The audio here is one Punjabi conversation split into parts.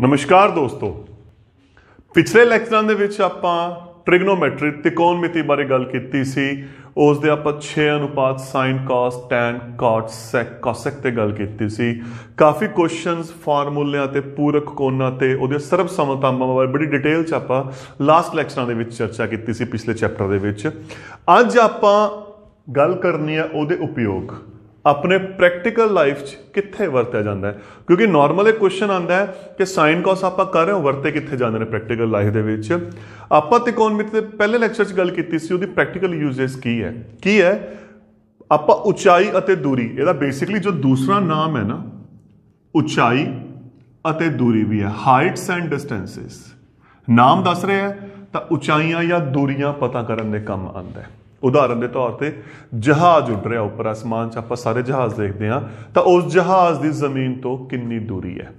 ਨਮਸਕਾਰ ਦੋਸਤੋ। ਪਿਛਲੇ ਲੈਕਚਰਾਂ ਦੇ ਵਿੱਚ ਆਪਾਂ ਟ੍ਰਿਗਨੋਮੈਟਰੀ, ਤਿਕੋਣਮਿਤੀ ਬਾਰੇ ਗੱਲ ਕੀਤੀ ਸੀ। ਉਸ ਦੇ ਆਪਾਂ 6 ਅਨੁਪਾਤ sin cos, tan, cot, sec cosec ਤੇ ਗੱਲ ਕੀਤੀ ਸੀ। ਕਾਫੀ ਕੁਐਸਚਨਸ ਫਾਰਮੂਲਿਆਂ ਤੇ ਪੂਰਕ ਕੋਣਾਂ ਤੇ ਉਹਦੇ ਸਰਬ ਸਮਤਾਵਾਂ ਬਾਰੇ ਬੜੀ ਡਿਟੇਲ ਚ ਆਪਾਂ ਲਾਸਟ ਲੈਕਚਰਾਂ ਦੇ ਵਿੱਚ ਚਰਚਾ ਕੀਤੀ ਸੀ, ਪਿਛਲੇ ਚੈਪਟਰ ਦੇ ਵਿੱਚ। ਅੱਜ ਆਪਾਂ ਗੱਲ ਕਰਨੀ ਹੈ ਉਹਦੇ ਉਪਯੋਗ। ਆਪਣੇ ਪ੍ਰੈਕਟੀਕਲ ਲਾਈਫ 'ਚ ਕਿੱਥੇ ਵਰਤਿਆ ਜਾਂਦਾ ਹੈ? ਕਿਉਂਕਿ ਨਾਰਮਲ ਇੱਕ ਕੁਐਸਚਨ ਆਂਦਾ ਹੈ ਕਿ ਸਾਈਨ ਕੋਸ ਆਪਾਂ ਕਰ ਰਹੇ ਹਾਂ, ਵਰਤੇ ਕਿੱਥੇ ਜਾਂਦੇ ਨੇ ਪ੍ਰੈਕਟੀਕਲ ਲਾਈਫ ਦੇ ਵਿੱਚ? ਆਪਾਂ ਤਿਕੋਣਮਿਤੀ ਦੇ ਪਹਿਲੇ ਲੈਕਚਰ 'ਚ ਗੱਲ ਕੀਤੀ ਸੀ, ਉਹਦੀ ਪ੍ਰੈਕਟੀਕਲ ਯੂਜ਼ਸ ਕੀ ਹੈ? ਕੀ ਹੈ? ਆਪਾਂ ਉਚਾਈ ਅਤੇ ਦੂਰੀ, ਇਹਦਾ ਬੇਸਿਕਲੀ ਜੋ ਦੂਸਰਾ ਨਾਮ ਹੈ ਨਾ, ਉਚਾਈ ਅਤੇ ਦੂਰੀ ਵੀ ਹੈ ਹਾਈਟਸ ਐਂਡ ਡਿਸਟੈਂਸਸ ਨਾਮ ਦੱਸ ਰਿਹਾ ਹੈ, ਤਾਂ ਉਚਾਈਆਂ ਜਾਂ ਦੂਰੀਆਂ ਪਤਾ ਕਰਨ ਦੇ ਕੰਮ ਆਉਂਦਾ ਹੈ। ਉਦਾਹਰਨ ਦੇ ਤੌਰ ਤੇ ਜਹਾਜ਼ ਉੱਡ ਰਿਹਾ ਉੱਪਰ ਅਸਮਾਨ 'ਚ, ਆਪਾਂ ਸਾਰੇ ਜਹਾਜ਼ ਦੇਖਦੇ ਹਾਂ, ਤਾਂ ਉਸ ਜਹਾਜ਼ ਦੀ ਜ਼ਮੀਨ ਤੋਂ ਕਿੰਨੀ ਦੂਰੀ ਹੈ?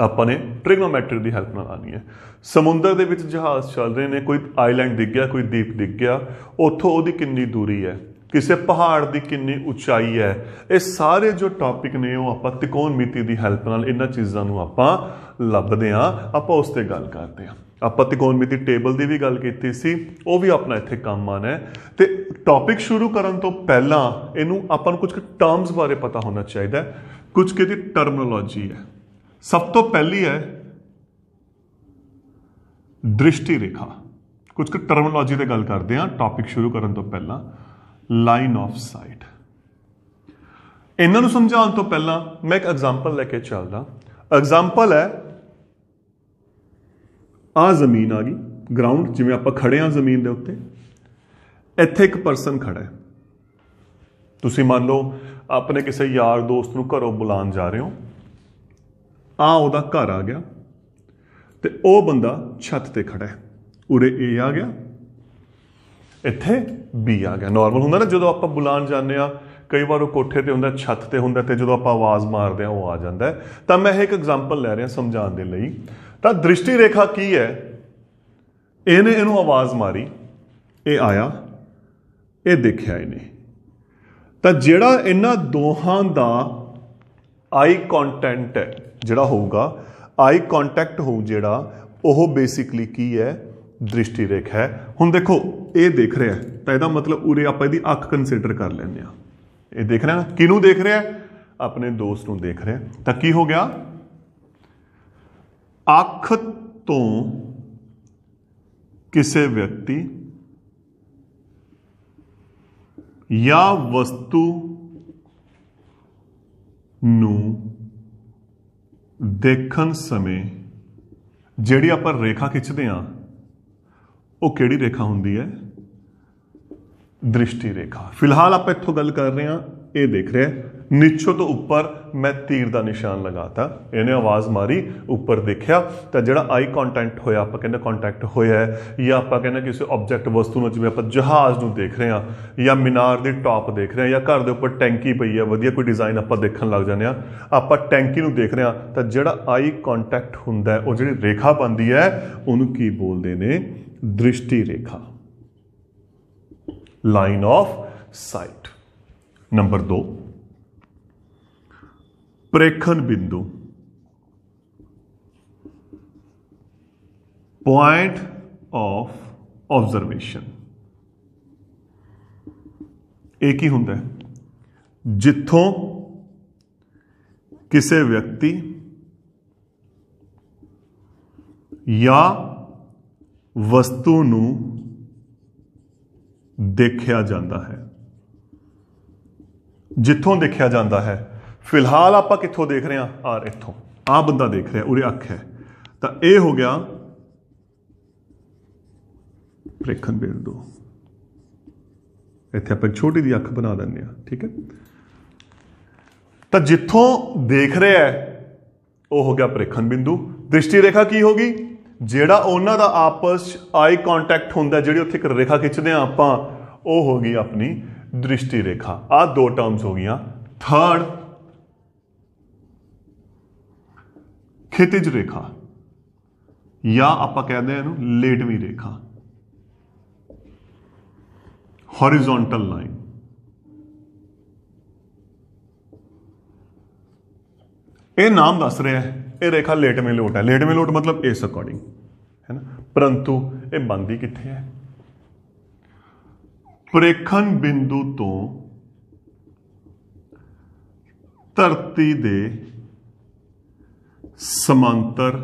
ਆਪਾਂ ਨੇ ਟ੍ਰਿਗਨੋਮੈਟਰੀ ਦੀ ਹੈਲਪ ਨਾਲ ਆਣੀ ਹੈ। ਸਮੁੰਦਰ ਦੇ ਵਿੱਚ ਜਹਾਜ਼ ਚੱਲ ਰਹੇ ਨੇ, ਕੋਈ ਆਈਲੈਂਡ ਦਿਖ ਗਿਆ, ਕੋਈ ਦੀਪ ਦਿਖ ਗਿਆ, ਉੱਥੋਂ ਉਹਦੀ ਕਿੰਨੀ ਦੂਰੀ ਹੈ? ਕਿਸੇ ਪਹਾੜ ਦੀ ਕਿੰਨੀ ਉਚਾਈ ਹੈ? ਇਹ ਸਾਰੇ ਜੋ ਟੌਪਿਕ ਨੇ, ਉਹ ਆਪਾਂ ਤਿਕੋਣਮਿਤੀ ਦੀ ਹੈਲਪ ਨਾਲ ਇਹਨਾਂ ਚੀਜ਼ਾਂ ਨੂੰ ਆਪਾਂ ਲੱਭਦੇ ਹਾਂ। ਆਪਾਂ ਉਸ ਤੇ ਗੱਲ ਕਰਦੇ ਹਾਂ। ਆਪਾਂ ਤਿਕੋਣਮਿਤੀ ਟੇਬਲ ਦੀ ਵੀ ਗੱਲ ਕੀਤੀ ਸੀ, ਉਹ ਵੀ ਆਪਣਾ ਇੱਥੇ ਕੰਮ ਆਣਾ ਹੈ। ਤੇ ਟੌਪਿਕ ਸ਼ੁਰੂ ਕਰਨ ਤੋਂ ਪਹਿਲਾਂ ਇਹਨੂੰ ਆਪਾਂ ਨੂੰ ਕੁਝ ਟਰਮਸ ਬਾਰੇ ਪਤਾ ਹੋਣਾ ਚਾਹੀਦਾ ਹੈ। ਕੁਝ ਕਿਹਦੀ ਟਰਮਨੋਲੋਜੀ ਹੈ। ਸਭ ਤੋਂ ਪਹਿਲੀ ਹੈ ਦ੍ਰਿਸ਼ਟੀ ਰੇਖਾ। ਕੁਝ ਕੁ ਟਰਮਨੋਲੋਜੀ ਤੇ ਗੱਲ ਕਰਦੇ ਹਾਂ ਟੌਪਿਕ ਸ਼ੁਰੂ ਕਰਨ ਤੋਂ ਪਹਿਲਾਂ ਲਾਈਨ ਆਫ ਸਾਈਟ ਇਹਨਾਂ ਨੂੰ ਸਮਝਾਉਣ ਤੋਂ ਪਹਿਲਾਂ ਮੈਂ ਇੱਕ ਐਗਜ਼ਾਮਪਲ ਲੈ ਕੇ ਚੱਲਦਾ। ਐਗਜ਼ਾਮਪਲ ਹੈ ਆ ਜ਼ਮੀਨ ਆ ਗਈ ਗਰਾਊਂਡ ਜਿਵੇਂ ਆਪਾਂ ਖੜੇ ਆ ਜ਼ਮੀਨ ਦੇ ਉੱਤੇ, ਇੱਥੇ ਇੱਕ ਪਰਸਨ ਖੜਾ ਹੈ। ਤੁਸੀਂ ਮੰਨ ਲਓ, ਆਪਣੇ ਕਿਸੇ ਯਾਰ ਦੋਸਤ ਨੂੰ ਘਰੋਂ ਬੁਲਾਉਣ ਜਾ ਰਹੇ ਹੋ ਆ ਉਹਦਾ ਘਰ ਆ ਗਿਆ, ਤੇ ਉਹ ਬੰਦਾ ਛੱਤ ਤੇ ਖੜਾ ਹੈ। ਉਰੇ ਏ ਆ ਗਿਆ, ਇੱਥੇ ਬੀ ਆ ਗਿਆ। ਨਾਰਮਲ ਹੁੰਦਾ ਨਾ, ਜਦੋਂ ਆਪਾਂ ਬੁਲਾਉਣ ਜਾਂਦੇ ਆ ਕਈ ਵਾਰ ਉਹ ਕੋਠੇ ਤੇ ਹੁੰਦਾ, ਛੱਤ ਤੇ ਹੁੰਦਾ ਤੇ ਜਦੋਂ ਆਪਾਂ ਆਵਾਜ਼ ਮਾਰਦੇ ਆ ਉਹ ਆ ਜਾਂਦਾ ਤਾਂ ਮੈਂ ਇਹ ਇੱਕ ਐਗਜ਼ਾਮਪਲ ਲੈ ਰਿਹਾ ਸਮਝਾਉਣ ਦੇ ਲਈ। ਤਾਂ ਦ੍ਰਿਸ਼ਟੀ ਰੇਖਾ ਕੀ ਹੈ? ਇਹਨੇ ਇਹਨੂੰ ਆਵਾਜ਼ ਮਾਰੀ, ਇਹ ਆਇਆ, ਇਹ ਦੇਖਿਆ ਇਹਨੇ। ਤਾਂ ਜਿਹੜਾ ਇਹਨਾਂ ਦੋਹਾਂ ਦਾ ਆਈ ਕੰਟੈਂਟ ਹੈ, ਜਿਹੜਾ ਹੋਊਗਾ ਆਈ ਕੰਟੈਕਟ ਹੋਊ ਜਿਹੜਾ, ਉਹ ਬੇਸਿਕਲੀ ਕੀ ਹੈ? ਦ੍ਰਿਸ਼ਟੀ ਰੇਖਾ ਹੈ। ਹੁਣ ਦੇਖੋ, ਇਹ ਦੇਖ ਰਿਹਾ ਤਾਂ ਇਹਦਾ ਮਤਲਬ ਉਰੇ ਆਪਾਂ ਇਹਦੀ ਅੱਖ ਕੰਸੀਡਰ ਕਰ ਲੈਂਦੇ ਆ ਇਹ ਦੇਖ ਰਿਹਾ ਕਿਹਨੂੰ ਦੇਖ ਰਿਹਾ ਆਪਣੇ ਦੋਸਤ ਨੂੰ ਦੇਖ ਰਿਹਾ ਤਾਂ ਕੀ ਹੋ ਗਿਆ? ਅੱਖ ਤੋਂ ਕਿਸੇ ਵਿਅਕਤੀ ਜਾਂ ਵਸਤੂ ਨੂੰ ਦੇਖਣ ਸਮੇਂ ਜਿਹੜੀ ਆਪਾਂ ਰੇਖਾ ਖਿੱਚਦੇ ਆ ਉਹ ਕਿਹੜੀ ਰੇਖਾ ਹੁੰਦੀ ਹੈ? ਦ੍ਰਿਸ਼ਟੀ ਰੇਖਾ। ਫਿਲਹਾਲ ਆਪਾਂ ਇੱਥੋਂ ਗੱਲ ਕਰ ਰਹੇ ਹਾਂ ਇਹ ਦੇਖ ਰਿਹਾ ਨੀਚੋ ਤੋਂ ਉੱਪਰ ਮੈਂ ਤੀਰ ਦਾ ਨਿਸ਼ਾਨ ਲਗਾਤਾ, ਇਹਨੇ ਆਵਾਜ਼ ਮਾਰੀ, ਉੱਪਰ ਦੇਖਿਆ, ਤਾਂ ਜਿਹੜਾ ਆਈ ਕੰਟੈਕਟ ਹੋਇਆ, ਆਪਾਂ ਕਹਿੰਦੇ ਕੰਟੈਕਟ ਹੋਇਆ ਹੈ, ਜਾਂ ਆਪਾਂ ਕਹਿੰਦੇ ਕਿਸੇ ਆਬਜੈਕਟ ਵਸਤੂ ਨੂੰ, ਜਿਵੇਂ ਆਪਾਂ ਜਹਾਜ਼ ਨੂੰ ਦੇਖ ਰਹੇ ਹਾਂ, ਜਾਂ ਮੀਨਾਰ ਦੀ ਟਾਪ ਦੇਖ ਰਹੇ ਹਾਂ, ਜਾਂ ਘਰ ਦੇ ਉੱਪਰ ਟੈਂਕੀ ਪਈ ਹੈ, ਵਧੀਆ ਕੋਈ ਡਿਜ਼ਾਈਨ ਆਪਾਂ ਦੇਖਣ ਲੱਗ ਜਾਂਦੇ ਆ ਆਪਾਂ ਟੈਂਕੀ ਨੂੰ ਦੇਖ ਰਹੇ ਹਾਂ, ਤਾਂ ਜਿਹੜਾ ਆਈ ਕੰਟੈਕਟ ਹੁੰਦਾ ਉਹ ਜਿਹੜੀ ਰੇਖਾ ਬਣਦੀ ਹੈ, ਉਹਨੂੰ ਕੀ ਬੋਲਦੇ ਨੇ? ਦ੍ਰਿਸ਼ਟੀ ਰੇਖਾ। ਲਾਈਨ ਆਫ ਸਾਈਟ ਨੰਬਰ 2 ਪ੍ਰੇਖਣ ਬਿੰਦੂ ਪੁਆਇੰਟ ਆਫ ਆਬਜ਼ਰਵੇਸ਼ਨ ਇਹ ਕੀ ਹੁੰਦਾ ਹੈ ਜਿੱਥੋਂ ਕਿਸੇ ਵਿਅਕਤੀ ਜਾਂ ਵਸਤੂ ਨੂੰ ਦੇਖਿਆ ਜਾਂਦਾ ਹੈ ਜਿੱਥੋਂ ਦੇਖਿਆ ਜਾਂਦਾ ਹੈ। ਫਿਲਹਾਲ ਆਪਾਂ ਕਿੱਥੋਂ ਦੇਖ ਰਹੇ ਹਾਂ? ਆ ਇੱਥੋਂ। ਆ ਬੰਦਾ ਦੇਖ ਰਿਹਾ, ਉਰੇ ਅੱਖ ਹੈ। ਤਾਂ ਇਹ ਹੋ ਗਿਆ। ਪ੍ਰੇਖਣ ਬਿੰਦੂ ਇੱਥੇ ਆਪਾਂ ਇੱਕ ਛੋਟੀ ਜਿਹੀ ਅੱਖ ਬਣਾ ਦਿੰਦੇ ਆ ਠੀਕ ਹੈ? ਤਾਂ ਜਿੱਥੋਂ ਦੇਖ ਰਿਹਾ ਹੈ, ਉਹ ਹੋ ਗਿਆ ਪ੍ਰੇਖਣ ਬਿੰਦੂ। ਦ੍ਰਿਸ਼ਟੀ ਰੇਖਾ ਕੀ ਹੋਗੀ ਜਿਹੜਾ ਉਹਨਾਂ ਦਾ ਆਪਸ ਆਈ ਕੰਟੈਕਟ ਹੁੰਦਾ, ਜਿਹੜੀ ਉੱਥੇ ਇੱਕ ਰੇਖਾ ਖਿੱਚਦੇ ਆ ਆਪਾਂ, ਉਹ ਹੋ ਗਈ ਆਪਣੀ ਦ੍ਰਿਸ਼ਟੀ ਰੇਖਾ। ਆ ਦੋ ਟਰਮਸ ਹੋ ਗਈਆਂ। ਥਰਡ ਖਿਤਿਜ ਰੇਖਾ। ਜਾਂ ਆਪਾਂ ਕਹਿੰਦੇ ਆ ਇਹਨੂੰ ਲੇਟਵੀ ਰੇਖਾ। ਹੌਰੀਜ਼ੌਂਟਲ ਲਾਈਨ ਇਹ ਨਾਮ ਦੱਸ ਰਿਹਾ ਹੈ। ਇਹ ਰੇਖਾ ਲੇਟਵੇਂ ਲੋਟ ਹੈ। ਲੇਟਵੇਂ ਲੋਟ ਮਤਲਬ ਇਸ ਅਕੋਰਡਿੰਗ ਹੈ ਨਾ? ਪਰੰਤੂ ਇਹ ਬੰਦੀ ਕਿੱਥੇ ਹੈ? ਪ੍ਰੇਖਣ ਬਿੰਦੂ ਤੋਂ ਧਰਤੀ ਦੇ ਸਮਾਂਤਰ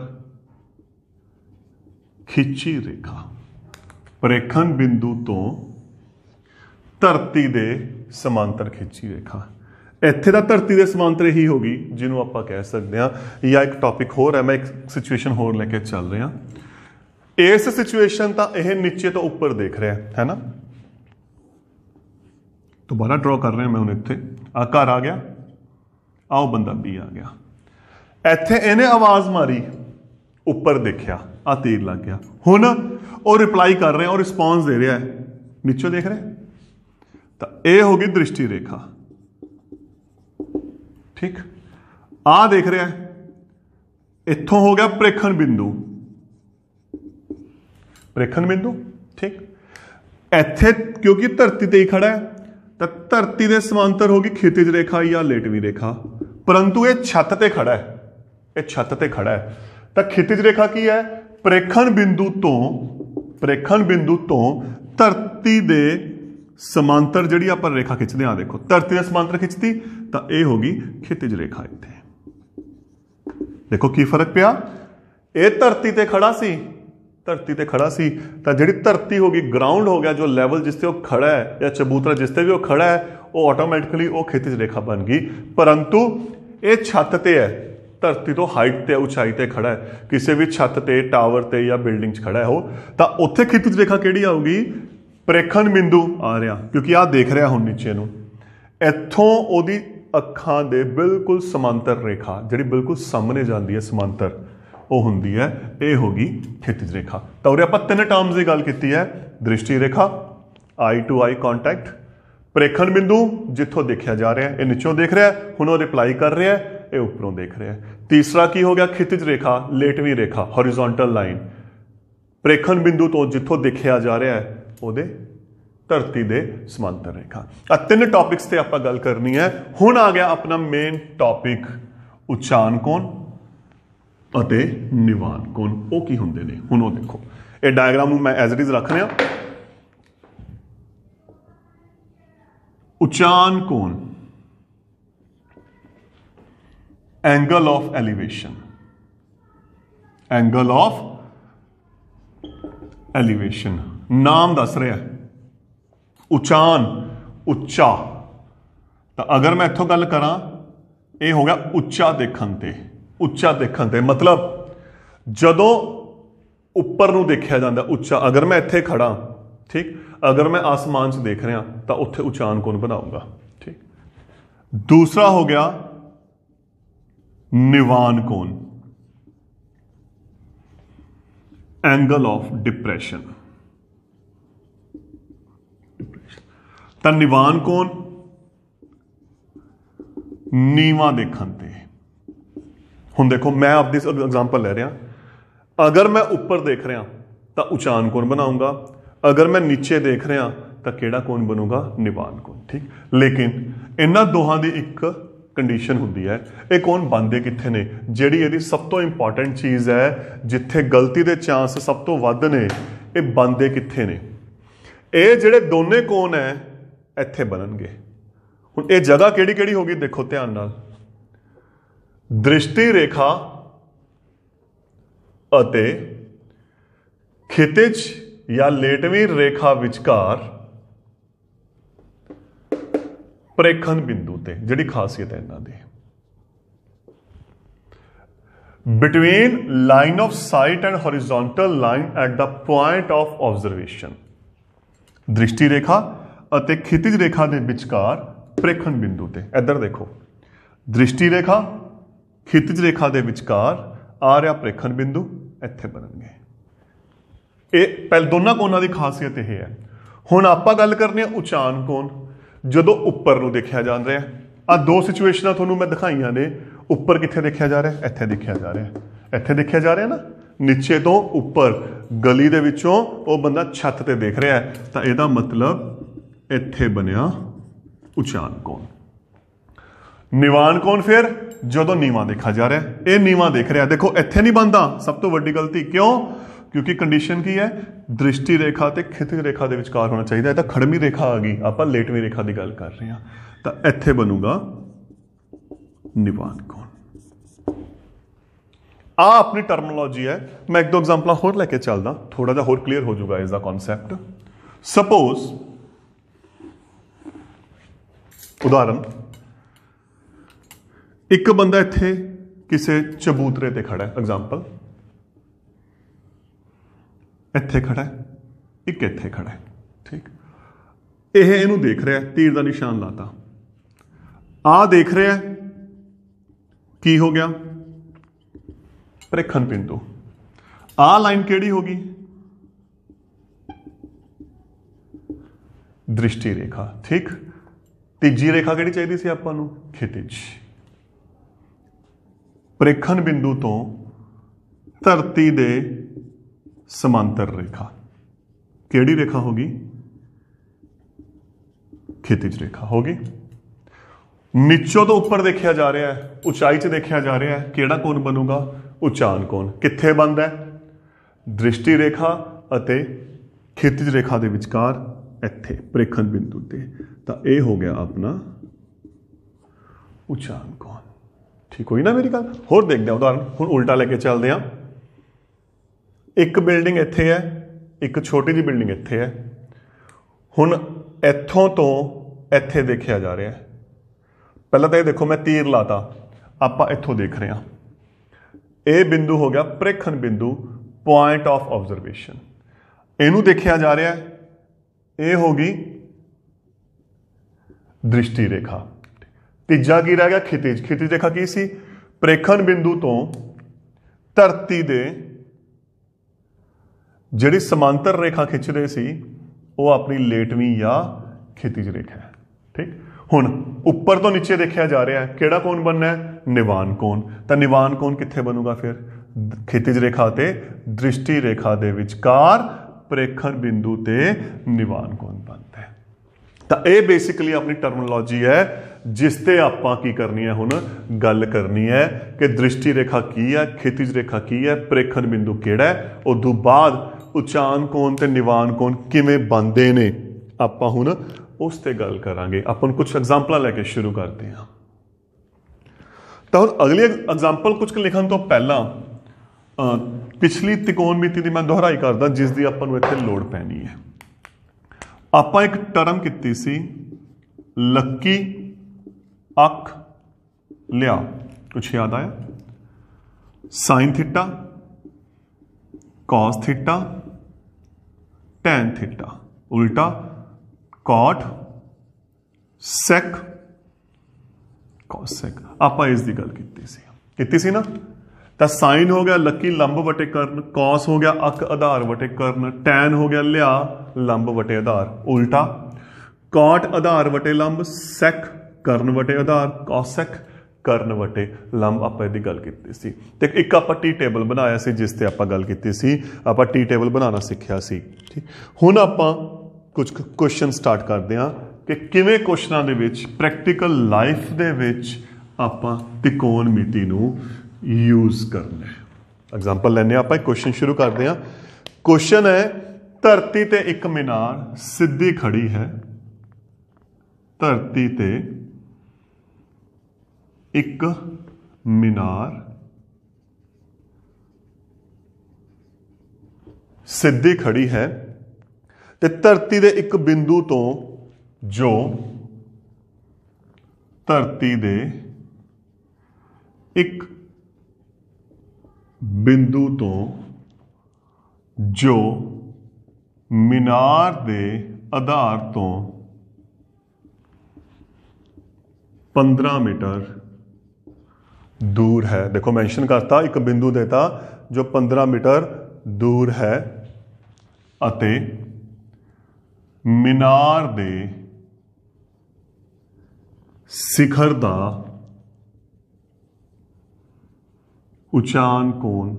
ਖਿੱਚੀ ਰੇਖਾ ਪ੍ਰੇਖਣ ਬਿੰਦੂ ਤੋਂ ਧਰਤੀ ਦੇ ਸਮਾਂਤਰ ਖਿੱਚੀ ਰੇਖਾ ਇੱਥੇ ਦਾ ਧਰਤੀ ਦੇ ਸਮਾਂਤਰ ਹੀ ਹੋਗੀ ਜਿਹਨੂੰ ਆਪਾਂ ਕਹਿ ਸਕਦੇ ਹਾਂ ਜਾਂ ਇੱਕ ਟੌਪਿਕ ਹੋਰ ਹੈ ਮੈਂ ਇੱਕ ਸਿਚੁਏਸ਼ਨ ਹੋਰ ਲੈ ਕੇ ਚੱਲ ਰਿਹਾ ਇਸ ਸਿਚੁਏਸ਼ਨ ਤਾਂ ਇਹ ਨੀਚੇ ਤੋਂ ਉੱਪਰ ਦੇਖ ਰਿਹਾ ਹੈ ਨਾ ਦੁਬਾਰਾ ਡਰਾ ਕਰ ਰਿਹਾ ਮੈਂ ਹੁਣ ਇੱਥੇ। ਆ ਘਰ ਆ ਗਿਆ। ਆਓ ਬੰਦਾ ਵੀ ਆ ਗਿਆ। ਇੱਥੇ ਇਹਨੇ ਆਵਾਜ਼ ਮਾਰੀ। ਉੱਪਰ ਦੇਖਿਆ। ਆ ਤੀਰ ਲੱਗ ਗਿਆ। ਹੁਣ ਉਹ ਰਿਪਲਾਈ ਕਰ ਰਿਹਾ, ਉਹ ਰਿਸਪੌਂਸ ਦੇ ਰਿਹਾ ਹੈ। ਨੀਚੇ ਦੇਖ ਰਿਹਾ ਤਾਂ ਇਹ ਹੋ ਗਈ ਦ੍ਰਿਸ਼ਟੀ ਰੇਖਾ। ਠੀਕ? ਆ ਦੇਖ ਰਿਹਾ ਹੈ। ਇੱਥੋਂ ਹੋ ਗਿਆ ਪ੍ਰੇਖਣ ਬਿੰਦੂ। ਪ੍ਰੇਖਣ ਬਿੰਦੂ? ਠੀਕ? ਇੱਥੇ ਕਿਉਂਕਿ ਧਰਤੀ ਤੇ ਹੀ ਖੜਾ ਹੈ। ਧਰਤੀ ਦੇ ਸਮਾਂਤਰ ਹੋ ਗਈ ਖਿਤਿਜ ਰੇਖਾ ਜਾਂ ਲੇਟਵੀ ਰੇਖਾ। ਪਰੰਤੂ ਇਹ ਛੱਤ ਤੇ ਖੜਾ ਹੈ। ਇਹ ਛੱਤ ਤੇ ਖੜਾ ਹੈ। ਤਾਂ ਖਿਤਿਜ ਰੇਖਾ ਕੀ ਹੈ? ਪ੍ਰੇਖਣ ਬਿੰਦੂ ਤੋਂ, ਪ੍ਰੇਖਣ ਬਿੰਦੂ ਤੋਂ ਧਰਤੀ ਦੇ ਸਮਾਂਤਰ ਜਿਹੜੀ ਆਪਾਂ ਰੇਖਾ ਖਿੱਚਦੇ ਆ ਦੇਖੋ, ਧਰਤੀ ਦੇ ਸਮਾਂਤਰ ਖਿੱਚਦੀ ਤਾਂ ਇਹ ਹੋ ਗਈ ਖਿਤਿਜ ਰੇਖਾ ਇੱਥੇ। ਦੇਖੋ ਕੀ ਫ਼ਰਕ ਪਿਆ? ਇਹ ਧਰਤੀ ਤੇ ਖੜਾ ਸੀ। ਧਰਤੀ ਤੇ ਖੜਾ ਸੀ, ਤਾਂ ਜਿਹੜੀ ਧਰਤੀ ਹੋ ਗਈ ਗਰਾਊਂਡ ਹੋ ਗਿਆ, ਜੋ ਲੈਵਲ ਜਿਸ ਤੇ ਉਹ ਖੜਾ ਹੈ, ਜਾਂ ਚਬੂਤਰਾ ਜਿਸ ਤੇ ਵੀ ਉਹ ਖੜਾ ਹੈ, ਉਹ ਆਟੋਮੈਟਿਕਲੀ ਉਹ ਖਿਤਿਜ ਰੇਖਾ ਬਣ ਗਈ। ਪਰੰਤੂ ਇਹ ਛੱਤ ਤੇ ਹੈ, ਧਰਤੀ ਤੋਂ ਹਾਈਟ ਤੇ, ਉਚਾਈ ਤੇ ਖੜਾ ਹੈ। ਕਿਸੇ ਵੀ ਛੱਤ ਤੇ ਟਾਵਰ ਤੇ ਜਾਂ ਬਿਲਡਿੰਗ 'ਚ ਖੜਾ ਹੈ ਉਹ, ਤਾਂ ਉੱਥੇ ਖਿਤਿਜ ਰੇਖਾ ਕਿਹੜੀ ਆਊਗੀ? ਪ੍ਰੇਖਣ ਬਿੰਦੂ ਆ ਰਿਹਾ, ਕਿਉਂਕਿ ਆ ਦੇਖ ਰਿਹਾ ਹੁਣ ਨੀਚੇ ਨੂੰ। ਇੱਥੋਂ ਉਹਦੀ ਅੱਖਾਂ ਦੇ ਬਿਲਕੁਲ ਸਮਾਂਤਰ ਰੇਖਾ, ਜਿਹੜੀ ਬਿਲਕੁਲ ਸਾਹਮਣੇ ਜਾਂਦੀ ਹੈ ਸਮਾਂਤਰ। ਉਹ ਹੁੰਦੀ ਹੈ, ਇਹ ਹੋਗੀ ਖਿਤਿਜ ਰੇਖਾ। ਤਾਂ ਉਰੇ ਆਪਾਂ ਤਿੰਨ ਟਰਮਸ ਦੀ ਗੱਲ ਕੀਤੀ ਹੈ, ਦ੍ਰਿਸ਼ਟੀ ਰੇਖਾ ਆਈ ਟੂ ਆਈ ਕੰਟੈਕਟ ਪ੍ਰੇਖਣ ਬਿੰਦੂ, ਜਿੱਥੋਂ ਦੇਖਿਆ ਜਾ ਰਿਹਾ ਹੈ ਇਹ ਨੀਚੋਂ ਦੇਖ ਰਿਹਾ ਹੈ ਹੁਣ ਉਹ ਰਿਪਲਾਈ ਕਰ ਰਿਹਾ ਹੈ ਇਹ ਉੱਪਰੋਂ ਦੇਖ ਰਿਹਾ। ਹੈ ਤੀਸਰਾ ਕੀ ਹੋ ਗਿਆ ਖਿਤਿਜ ਰੇਖਾ, ਲੇਟਵੀ ਰੇਖਾ ਹੌਰੀਜ਼ੌਂਟਲ ਲਾਈਨ ਪ੍ਰੇਖਣ ਬਿੰਦੂ ਤੋਂ ਜਿੱਥੋਂ ਦੇਖਿਆ ਜਾ ਰਿਹਾ ਹੈ ਉਹਦੇ ਧਰਤੀ ਦੇ ਸਮਾਂਤਰ ਰੇਖਾ। ਆ ਤਿੰਨ ਟੌਪਿਕਸ ਤੇ ਆਪਾਂ ਗੱਲ ਕਰਨੀ ਹੈ। ਹੁਣ ਆ ਗਿਆ ਆਪਣਾ ਮੇਨ ਟੌਪਿਕ ਉਚਾਨ ਕੋਣ? ਅਤੇ ਨਿਵਾਨ। ਕੋਣ? ਉਹ ਕੀ ਹੁੰਦੇ ਨੇ? ਹੁਣ ਉਹ ਦੇਖੋ। ਇਹ ਡਾਇਗਰਾਮ ਨੂੰ ਮੈਂ ਐਜ਼ ਇਟ ਇਜ਼ ਰੱਖ ਰਿਹਾ। ਉਚਾਨ ਕੋਣ? Angle of elevation angle of elevation ਨਾਮ ਦੱਸ ਰਿਹਾ ਉਚਾਨ, ਉੱਚਾ। ਤਾਂ ਅਗਰ ਮੈਂ ਇੱਥੋਂ ਗੱਲ ਕਰਾਂ, ਇਹ ਹੋ ਗਿਆ ਉੱਚਾ ਦੇਖਣ ਤੇ। ਉੱਚਾ ਦੇਖਣ ਤੇ। ਮਤਲਬ ਜਦੋਂ ਉੱਪਰ ਨੂੰ ਦੇਖਿਆ ਜਾਂਦਾ ਉੱਚਾ, ਅਗਰ ਮੈਂ ਇੱਥੇ ਖੜਾ ਠੀਕ, ਅਗਰ ਮੈਂ ਆਸਮਾਨ 'ਚ ਦੇਖ ਰਿਹਾ, ਤਾਂ ਉੱਥੇ ਉਚਾਨ ਕੋਣ ਬਣਾਉਂਗਾ ਠੀਕ। ਦੂਸਰਾ ਹੋ ਗਿਆ ਨਿਵਾਨ ਕੋਣ? ਐਂਗਲ ਆਫ ਡਿਪਰੈਸ਼ਨ ਤਾਂ ਨਿਵਾਨ ਕੋਣ? ਨੀਵਾ ਦੇਖਣ ਤੇ। ਹੁਣ ਦੇਖੋ, ਮੈਂ ਆਪਦੀ ਐਗਜ਼ਾਮਪਲ ਲੈ ਰਿਹਾ। ਅਗਰ ਮੈਂ ਉੱਪਰ ਦੇਖ ਰਿਹਾ, ਤਾਂ ਉਚਾਨ ਕੋਣ ਬਣਾਉਂਗਾ ਅਗਰ ਮੈਂ ਨੀਚੇ ਦੇਖ ਰਿਹਾ, ਤਾਂ ਕਿਹੜਾ ਕੋਣ ਬਣੂਗਾ? ਨਿਵਾਨ ਕੋਣ, ਠੀਕ? ਲੇਕਿਨ ਇਹਨਾਂ ਦੋਹਾਂ ਦੀ ਇੱਕ ਕੰਡੀਸ਼ਨ ਹੁੰਦੀ ਹੈ, ਇਹ ਕੌਣ ਬੰਦੇ ਕਿੱਥੇ ਨੇ? ਜਿਹੜੀ ਇਹਦੀ ਸਭ ਤੋਂ ਇੰਪੋਰਟੈਂਟ ਚੀਜ਼ ਹੈ, ਜਿੱਥੇ ਗਲਤੀ ਦੇ ਚਾਂਸ ਸਭ ਤੋਂ ਵੱਧ ਨੇ, ਇਹ ਬੰਦੇ ਕਿੱਥੇ ਨੇ? ਇਹ ਜਿਹੜੇ ਦੋਨੇ ਕੋਣ ਹੈ, ਇੱਥੇ ਬਣਨਗੇ। ਹੁਣ ਇਹ ਜਗ੍ਹਾ ਕਿਹੜੀ ਕਿਹੜੀ ਹੋਗੀ ਦੇਖੋ ਧਿਆਨ ਨਾਲ। ਦ੍ਰਿਸ਼ਟੀ ਰੇਖਾ ਅਤੇ ਖਿਤਿਜ ਜਾਂ ਲੇਟਵੀਂ ਰੇਖਾ ਵਿਚਕਾਰ ਪ੍ਰੇਖਣ ਬਿੰਦੂ ਤੇ, ਜਿਹੜੀ ਖਾਸੀਅਤ ਹੈ ਇਹਨਾਂ ਦੀ। Between line of sight and horizontal line at the point of observation. ਦ੍ਰਿਸ਼ਟੀ ਰੇਖਾ ਅਤੇ ਖਿਤਿਜ ਰੇਖਾ ਦੇ ਵਿਚਕਾਰ ਪ੍ਰੇਖਣ ਬਿੰਦੂ ਤੇ। ਇੱਧਰ ਦੇਖੋ। ਦ੍ਰਿਸ਼ਟੀ ਰੇਖਾ ਖਿਤਿਜ ਰੇਖਾ ਦੇ ਵਿਚਕਾਰ ਆ ਰਿਹਾ ਪ੍ਰੇਖਣ ਬਿੰਦੂ ਇੱਥੇ ਬਣਨਗੇ। ਇਹ ਪਹਿਲ ਦੋਨਾਂ ਕੋਣਾਂ ਦੀ ਖਾਸੀਅਤ ਇਹ ਹੈ। ਹੁਣ ਆਪਾਂ ਗੱਲ ਕਰਨੀ ਹੈ ਉਚਾਨ ਕੋਣ। ਜਦੋਂ ਉੱਪਰ ਨੂੰ ਦੇਖਿਆ ਜਾ ਰਿਹਾ ਆ ਦੋ ਸਿਚੁਏਸ਼ਨਾਂ ਤੁਹਾਨੂੰ ਮੈਂ ਦਿਖਾਈਆਂ ਨੇ। ਉੱਪਰ ਕਿੱਥੇ ਦੇਖਿਆ ਜਾ ਰਿਹਾ ਇੱਥੇ ਦੇਖਿਆ ਜਾ ਰਿਹਾ ਇੱਥੇ ਦੇਖਿਆ ਜਾ ਰਿਹਾ ਨਾ, ਨੀਚੇ ਤੋਂ ਉੱਪਰ, ਗਲੀ ਦੇ ਵਿੱਚੋਂ ਉਹ ਬੰਦਾ ਛੱਤ ਤੇ ਦੇਖ ਰਿਹਾ ਤਾਂ ਇਹਦਾ ਮਤਲਬ ਇੱਥੇ ਬਣਿਆ ਉਚਾਨ ਕੋਣ। ਨਿਵਾਨ ਕੌਣ ਫਿਰ? ਜਦੋਂ ਨੀਵਾ ਦੇਖਾ ਜਾ ਰਿਹਾ ਇਹ ਨੀਵਾ ਦੇਖ ਰਿਹਾ ਦੇਖੋ, ਇੱਥੇ ਨਹੀਂ ਬੰਦਾ। ਸਭ ਤੋਂ ਵੱਡੀ ਗਲਤੀ ਕਿਉਂ? ਕਿਉਂਕਿ ਕੰਡੀਸ਼ਨ ਕੀ ਹੈ? ਦ੍ਰਿਸ਼ਟੀ ਰੇਖਾ ਤੇ ਖਿਤਿਜ ਰੇਖਾ ਦੇ ਵਿਚਕਾਰ ਹੋਣਾ ਚਾਹੀਦਾ ਇਹ ਤਾਂ ਖੜਮੀ ਰੇਖਾ ਆ ਗਈ। ਆਪਾਂ ਲੇਟਵੀਂ ਰੇਖਾ ਦੀ ਗੱਲ ਕਰ ਰਹੇ ਹਾਂ। ਤਾਂ ਇੱਥੇ ਬਣੂਗਾ ਨਿਵਾਨ ਕੋਣ? ਆ ਆਪਣੀ ਟਰਮਨੋਲੋਜੀ ਹੈ। ਮੈਂ ਇੱਕ ਦੋ ਐਗਜ਼ਾਮਪਲਾਂ ਹੋਰ ਲੈ ਕੇ ਚੱਲਦਾ। ਥੋੜਾ ਜਿਹਾ ਹੋਰ ਕਲੀਅਰ ਹੋ ਜਾਊਗਾ ਇਸ ਦਾ ਕਨਸੈਪਟ ਸਪੋਜ਼ ਉਦਾਹਰਨ ਇੱਕ ਬੰਦਾ ਇੱਥੇ ਕਿਸੇ ਚਬੂਤਰੇ ਤੇ ਖੜਾ ਹੈ ਐਗਜ਼ਾਮਪਲ ਇੱਥੇ ਖੜਾ ਹੈ, ਇੱਕ ਇੱਥੇ ਖੜਾ ਹੈ, ਠੀਕ। ਇਹ ਇਹਨੂੰ ਦੇਖ ਰਿਹਾ ਤੀਰ ਦਾ ਨਿਸ਼ਾਨ ਲਾਤਾ। ਆ ਦੇਖ ਰਿਹਾ ਕੀ ਹੋ ਗਿਆ? ਪ੍ਰੇਖਣ ਬਿੰਦੂ ਆ ਲਾਈਨ ਕਿਹੜੀ ਹੋ ਗਈ? ਦ੍ਰਿਸ਼ਟੀ ਰੇਖਾ, ਠੀਕ। ਤੀਜੀ ਰੇਖਾ ਕਿਹੜੀ ਚਾਹੀਦੀ ਸੀ ਆਪਾਂ ਨੂੰ? ਖਿਤਿਜ ਪ੍ਰੇਖਣ ਬਿੰਦੂ ਤੋਂ ਧਰਤੀ ਦੇ ਸਮਾਂਤਰ ਰੇਖਾ। ਕਿਹੜੀ ਰੇਖਾ ਹੋਗੀ ਖਿਤਿਜ ਰੇਖਾ ਹੋਗੀ ਨੀਚੋਂ ਤੋਂ ਉੱਪਰ ਦੇਖਿਆ ਜਾ ਰਿਹਾ ਹੈ, ਉਚਾਈ 'ਚ ਦੇਖਿਆ ਜਾ ਰਿਹਾ ਹੈ, ਕਿਹੜਾ ਕੋਣ ਬਣੂਗਾ? ਉਚਾਨ ਕੋਣ। ਕਿੱਥੇ ਬਣਦਾ ਹੈ? ਦ੍ਰਿਸ਼ਟੀ ਰੇਖਾ ਅਤੇ ਖਿਤਿਜ ਰੇਖਾ ਦੇ ਵਿਚਕਾਰ ਇੱਥੇ, ਪ੍ਰੇਖਣ ਬਿੰਦੂ ਤੇ। ਤਾਂ ਇਹ ਹੋ ਗਿਆ ਆਪਣਾ ਉਚਾਨ ਕੋਣ। ਠੀਕ ਹੋਈ ਨਾ ਮੇਰੀ ਗੱਲ? ਹੋਰ ਦੇਖਦੇ ਹਾਂ, ਉਦਾਹਰਨ, ਹੁਣ ਉਲਟਾ ਲੈ ਕੇ ਚੱਲਦੇ ਹਾਂ। ਇੱਕ ਬਿਲਡਿੰਗ ਇੱਥੇ ਹੈ, ਇੱਕ ਛੋਟੀ ਜਿਹੀ ਬਿਲਡਿੰਗ ਇੱਥੇ ਹੈ। ਹੁਣ ਇੱਥੋਂ ਤੋਂ ਇੱਥੇ ਦੇਖਿਆ ਜਾ ਰਿਹਾ ਹੈ। ਪਹਿਲਾਂ ਤਾਂ ਇਹ ਦੇਖੋ, ਮੈਂ ਤੀਰ ਲਾਤਾ। ਆਪਾਂ ਇੱਥੋਂ ਦੇਖ ਰਹੇ ਹਾਂ। ਇਹ ਬਿੰਦੂ ਹੋ ਗਿਆ ਪ੍ਰੇਖਣ ਬਿੰਦੂ ਪੁਆਇੰਟ ਆਫ ਆਬਜ਼ਰਵੇਸ਼ਨ ਇਹਨੂੰ ਦੇਖਿਆ ਜਾ ਰਿਹਾ ਹੈ। ਇਹ ਹੋ ਗਈ ਦ੍ਰਿਸ਼ਟੀ ਰੇਖਾ। ਤੀਜਾ ਕੀ ਰਹਿ ਗਿਆ? ਖਿਤਿਜ। ਖਿਤਿਜ ਰੇਖਾ ਕੀ ਸੀ? ਪ੍ਰੇਖਣ ਬਿੰਦੂ ਤੋਂ ਧਰਤੀ ਦੇ ਜਿਹੜੀ ਸਮਾਂਤਰ ਰੇਖਾ ਖਿੱਚ ਰਹੇ ਸੀ, ਉਹ ਆਪਣੀ ਲੇਟਵੀਂ ਜਾਂ ਖਿਤਿਜ ਰੇਖਾ ਹੈ। ਠੀਕ? ਹੁਣ ਉੱਪਰ ਤੋਂ ਨੀਚੇ ਦੇਖਿਆ ਜਾ ਰਿਹਾ ਹੈ, ਕਿਹੜਾ ਕੋਣ ਬਣਨਾ ਹੈ? ਨਿਵਾਨ ਕੋਣ। ਤਾਂ ਨਿਵਾਨ ਕੋਣ ਕਿੱਥੇ ਬਣੂਗਾ ਫਿਰ? ਖਿਤਿਜ ਰੇਖਾ ਤੇ ਦ੍ਰਿਸ਼ਟੀ ਰੇਖਾ ਦੇ ਵਿਚਕਾਰ ਪ੍ਰੇਖਣ ਬਿੰਦੂ ਤੇ ਨਿਵਾਨ ਕੋਣ ਬਣਦਾ ਹੈ। ਤਾਂ ਇਹ ਬੇਸਿਕਲੀ ਆਪਣੀ ਟਰਮਨੋਲੋਜੀ ਹੈ ਜਿਸ ਤੇ ਆਪਾਂ ਕੀ ਕਰਨੀ ਹੈ ਹੁਣ? ਗੱਲ ਕਰਨੀ ਹੈ ਕਿ ਦ੍ਰਿਸ਼ਟੀ ਰੇਖਾ ਕੀ ਹੈ ਖਿਤਿਜ ਰੇਖਾ ਕੀ ਹੈ ਪ੍ਰੇਖਣ ਬਿੰਦੂ ਕਿਹੜਾ ਹੈ? ਉਦੋਂ ਬਾਅਦ ਉਚਾਨ ਕੋਣ ਤੇ ਨਿਵਾਨ ਕੋਣ ਕਿਵੇਂ ਬਣਦੇ ਨੇ? ਆਪਾਂ ਹੁਣ ਉਸ ਤੇ ਗੱਲ ਕਰਾਂਗੇ। ਆਪਾਂ ਹੁਣ ਕੁਝ ਐਗਜ਼ਾਮਪਲਾਂ ਲੈ ਕੇ ਸ਼ੁਰੂ ਕਰਦੇ ਹਾਂ। ਤਾਂ ਹੁਣ ਅਗਲੀ ਐਗਜ਼ਾਮਪਲ ਕੁਝ ਕੁ ਲਿਖਣ ਤੋਂ ਪਹਿਲਾਂ ਅਹ, ਪਿਛਲੀ ਤਿਕੋਣਮਿਤੀ ਦੀ ਮੈਂ ਦੁਹਰਾਈ ਕਰਦਾ ਜਿਸ ਦੀ ਆਪਾਂ ਨੂੰ ਇੱਥੇ ਲੋੜ ਪੈਣੀ ਹੈ। ਆਪਾਂ ਇੱਕ ਟਰਮ ਕੀਤੀ ਸੀ ਲੱਕੀ ਅੱਖ ਲਿਆ ਕੁਛ ਯਾਦ ਆਇਆ sine theta cos theta tan theta ਉਲਟਾ cot sec cos sec ਆਪਾਂ ਇਸ ਦੀ ਗੱਲ ਕੀਤੀ ਸੀ ਕੀਤੀ ਸੀ ਨਾ ਤਾਂ ਸਾਈਨ ਹੋ ਗਿਆ ਲੱਕੀ ਲੰਬ ਵਟੇ ਕਰਨ cos ਹੋ ਗਿਆ ਅੱਖ ਆਧਾਰ ਵਟੇ ਕਰਨ tan ਹੋ ਗਿਆ ਲਿਆ ਲੰਬ ਵਟੇ ਆਧਾਰ ਉਲਟਾ cot ਆਧਾਰ ਵਟੇ ਲੰਬ sec ਕਰਨ ਵਟੇ ਆਧਾਰ cos ਕਰਨ ਵਟੇ ਲੰਬ ਆਪਾਂ ਇਹਦੀ ਗੱਲ ਕੀਤੀ ਸੀ। ਤੇ ਇੱਕ ਆਪਾਂ ਟੀ ਟੇਬਲ ਬਣਾਇਆ ਸੀ, ਜਿਸ ਤੇ ਆਪਾਂ ਗੱਲ ਕੀਤੀ ਸੀ। ਆਪਾਂ ਟੀ ਟੇਬਲ ਬਣਾਉਣਾ ਸਿੱਖਿਆ ਸੀ। ਠੀਕ। ਹੁਣ ਆਪਾਂ ਕੁਝ ਕੁਐਸਚਨ ਸਟਾਰਟ ਕਰਦੇ ਹਾਂ ਕਿ ਕਿਵੇਂ ਕੁਐਸਚਨਾਂ ਦੇ ਵਿੱਚ ਪ੍ਰੈਕਟੀਕਲ ਲਾਈਫ ਦੇ ਵਿੱਚ ਆਪਾਂ ਤਿਕੋਣਮਿਤੀ ਨੂੰ ਯੂਜ਼ ਕਰਨਾ ਹੈ। ਐਗਜ਼ਾਮਪਲ ਲੈਣੇ ਆਪਾਂ ਇੱਕ ਕੁਐਸਚਨ ਸ਼ੁਰੂ ਕਰਦੇ ਹਾਂ। ਕੁਐਸਚਨ ਹੈ, ਧਰਤੀ ਤੇ ਇੱਕ ਮੀਨਾਰ ਸਿੱਧੀ ਖੜੀ ਹੈ। ਧਰਤੀ ਤੇ ਇੱਕ ਮੀਨਾਰ। ਸਿੱਧੀ ਖੜੀ ਹੈ ਤੇ ਧਰਤੀ ਦੇ ਇੱਕ ਬਿੰਦੂ ਤੋਂ ਜੋ ਧਰਤੀ ਦੇ ਇੱਕ ਬਿੰਦੂ ਤੋਂ ਜੋ ਮੀਨਾਰ ਦੇ ਆਧਾਰ ਤੋਂ 15 ਮੀਟਰ ਦੂਰ ਹੈ। ਦੇਖੋ ਮੈਂਸ਼ਨ ਕਰਤਾ, ਇੱਕ ਬਿੰਦੂ ਦੇਤਾ ਜੋ 15 ਮੀਟਰ ਦੂਰ ਹੈ ਅਤੇ ਮੀਨਾਰ ਦੇ ਸਿਖਰ ਦਾ ਉਚਾਨ ਕੋਣ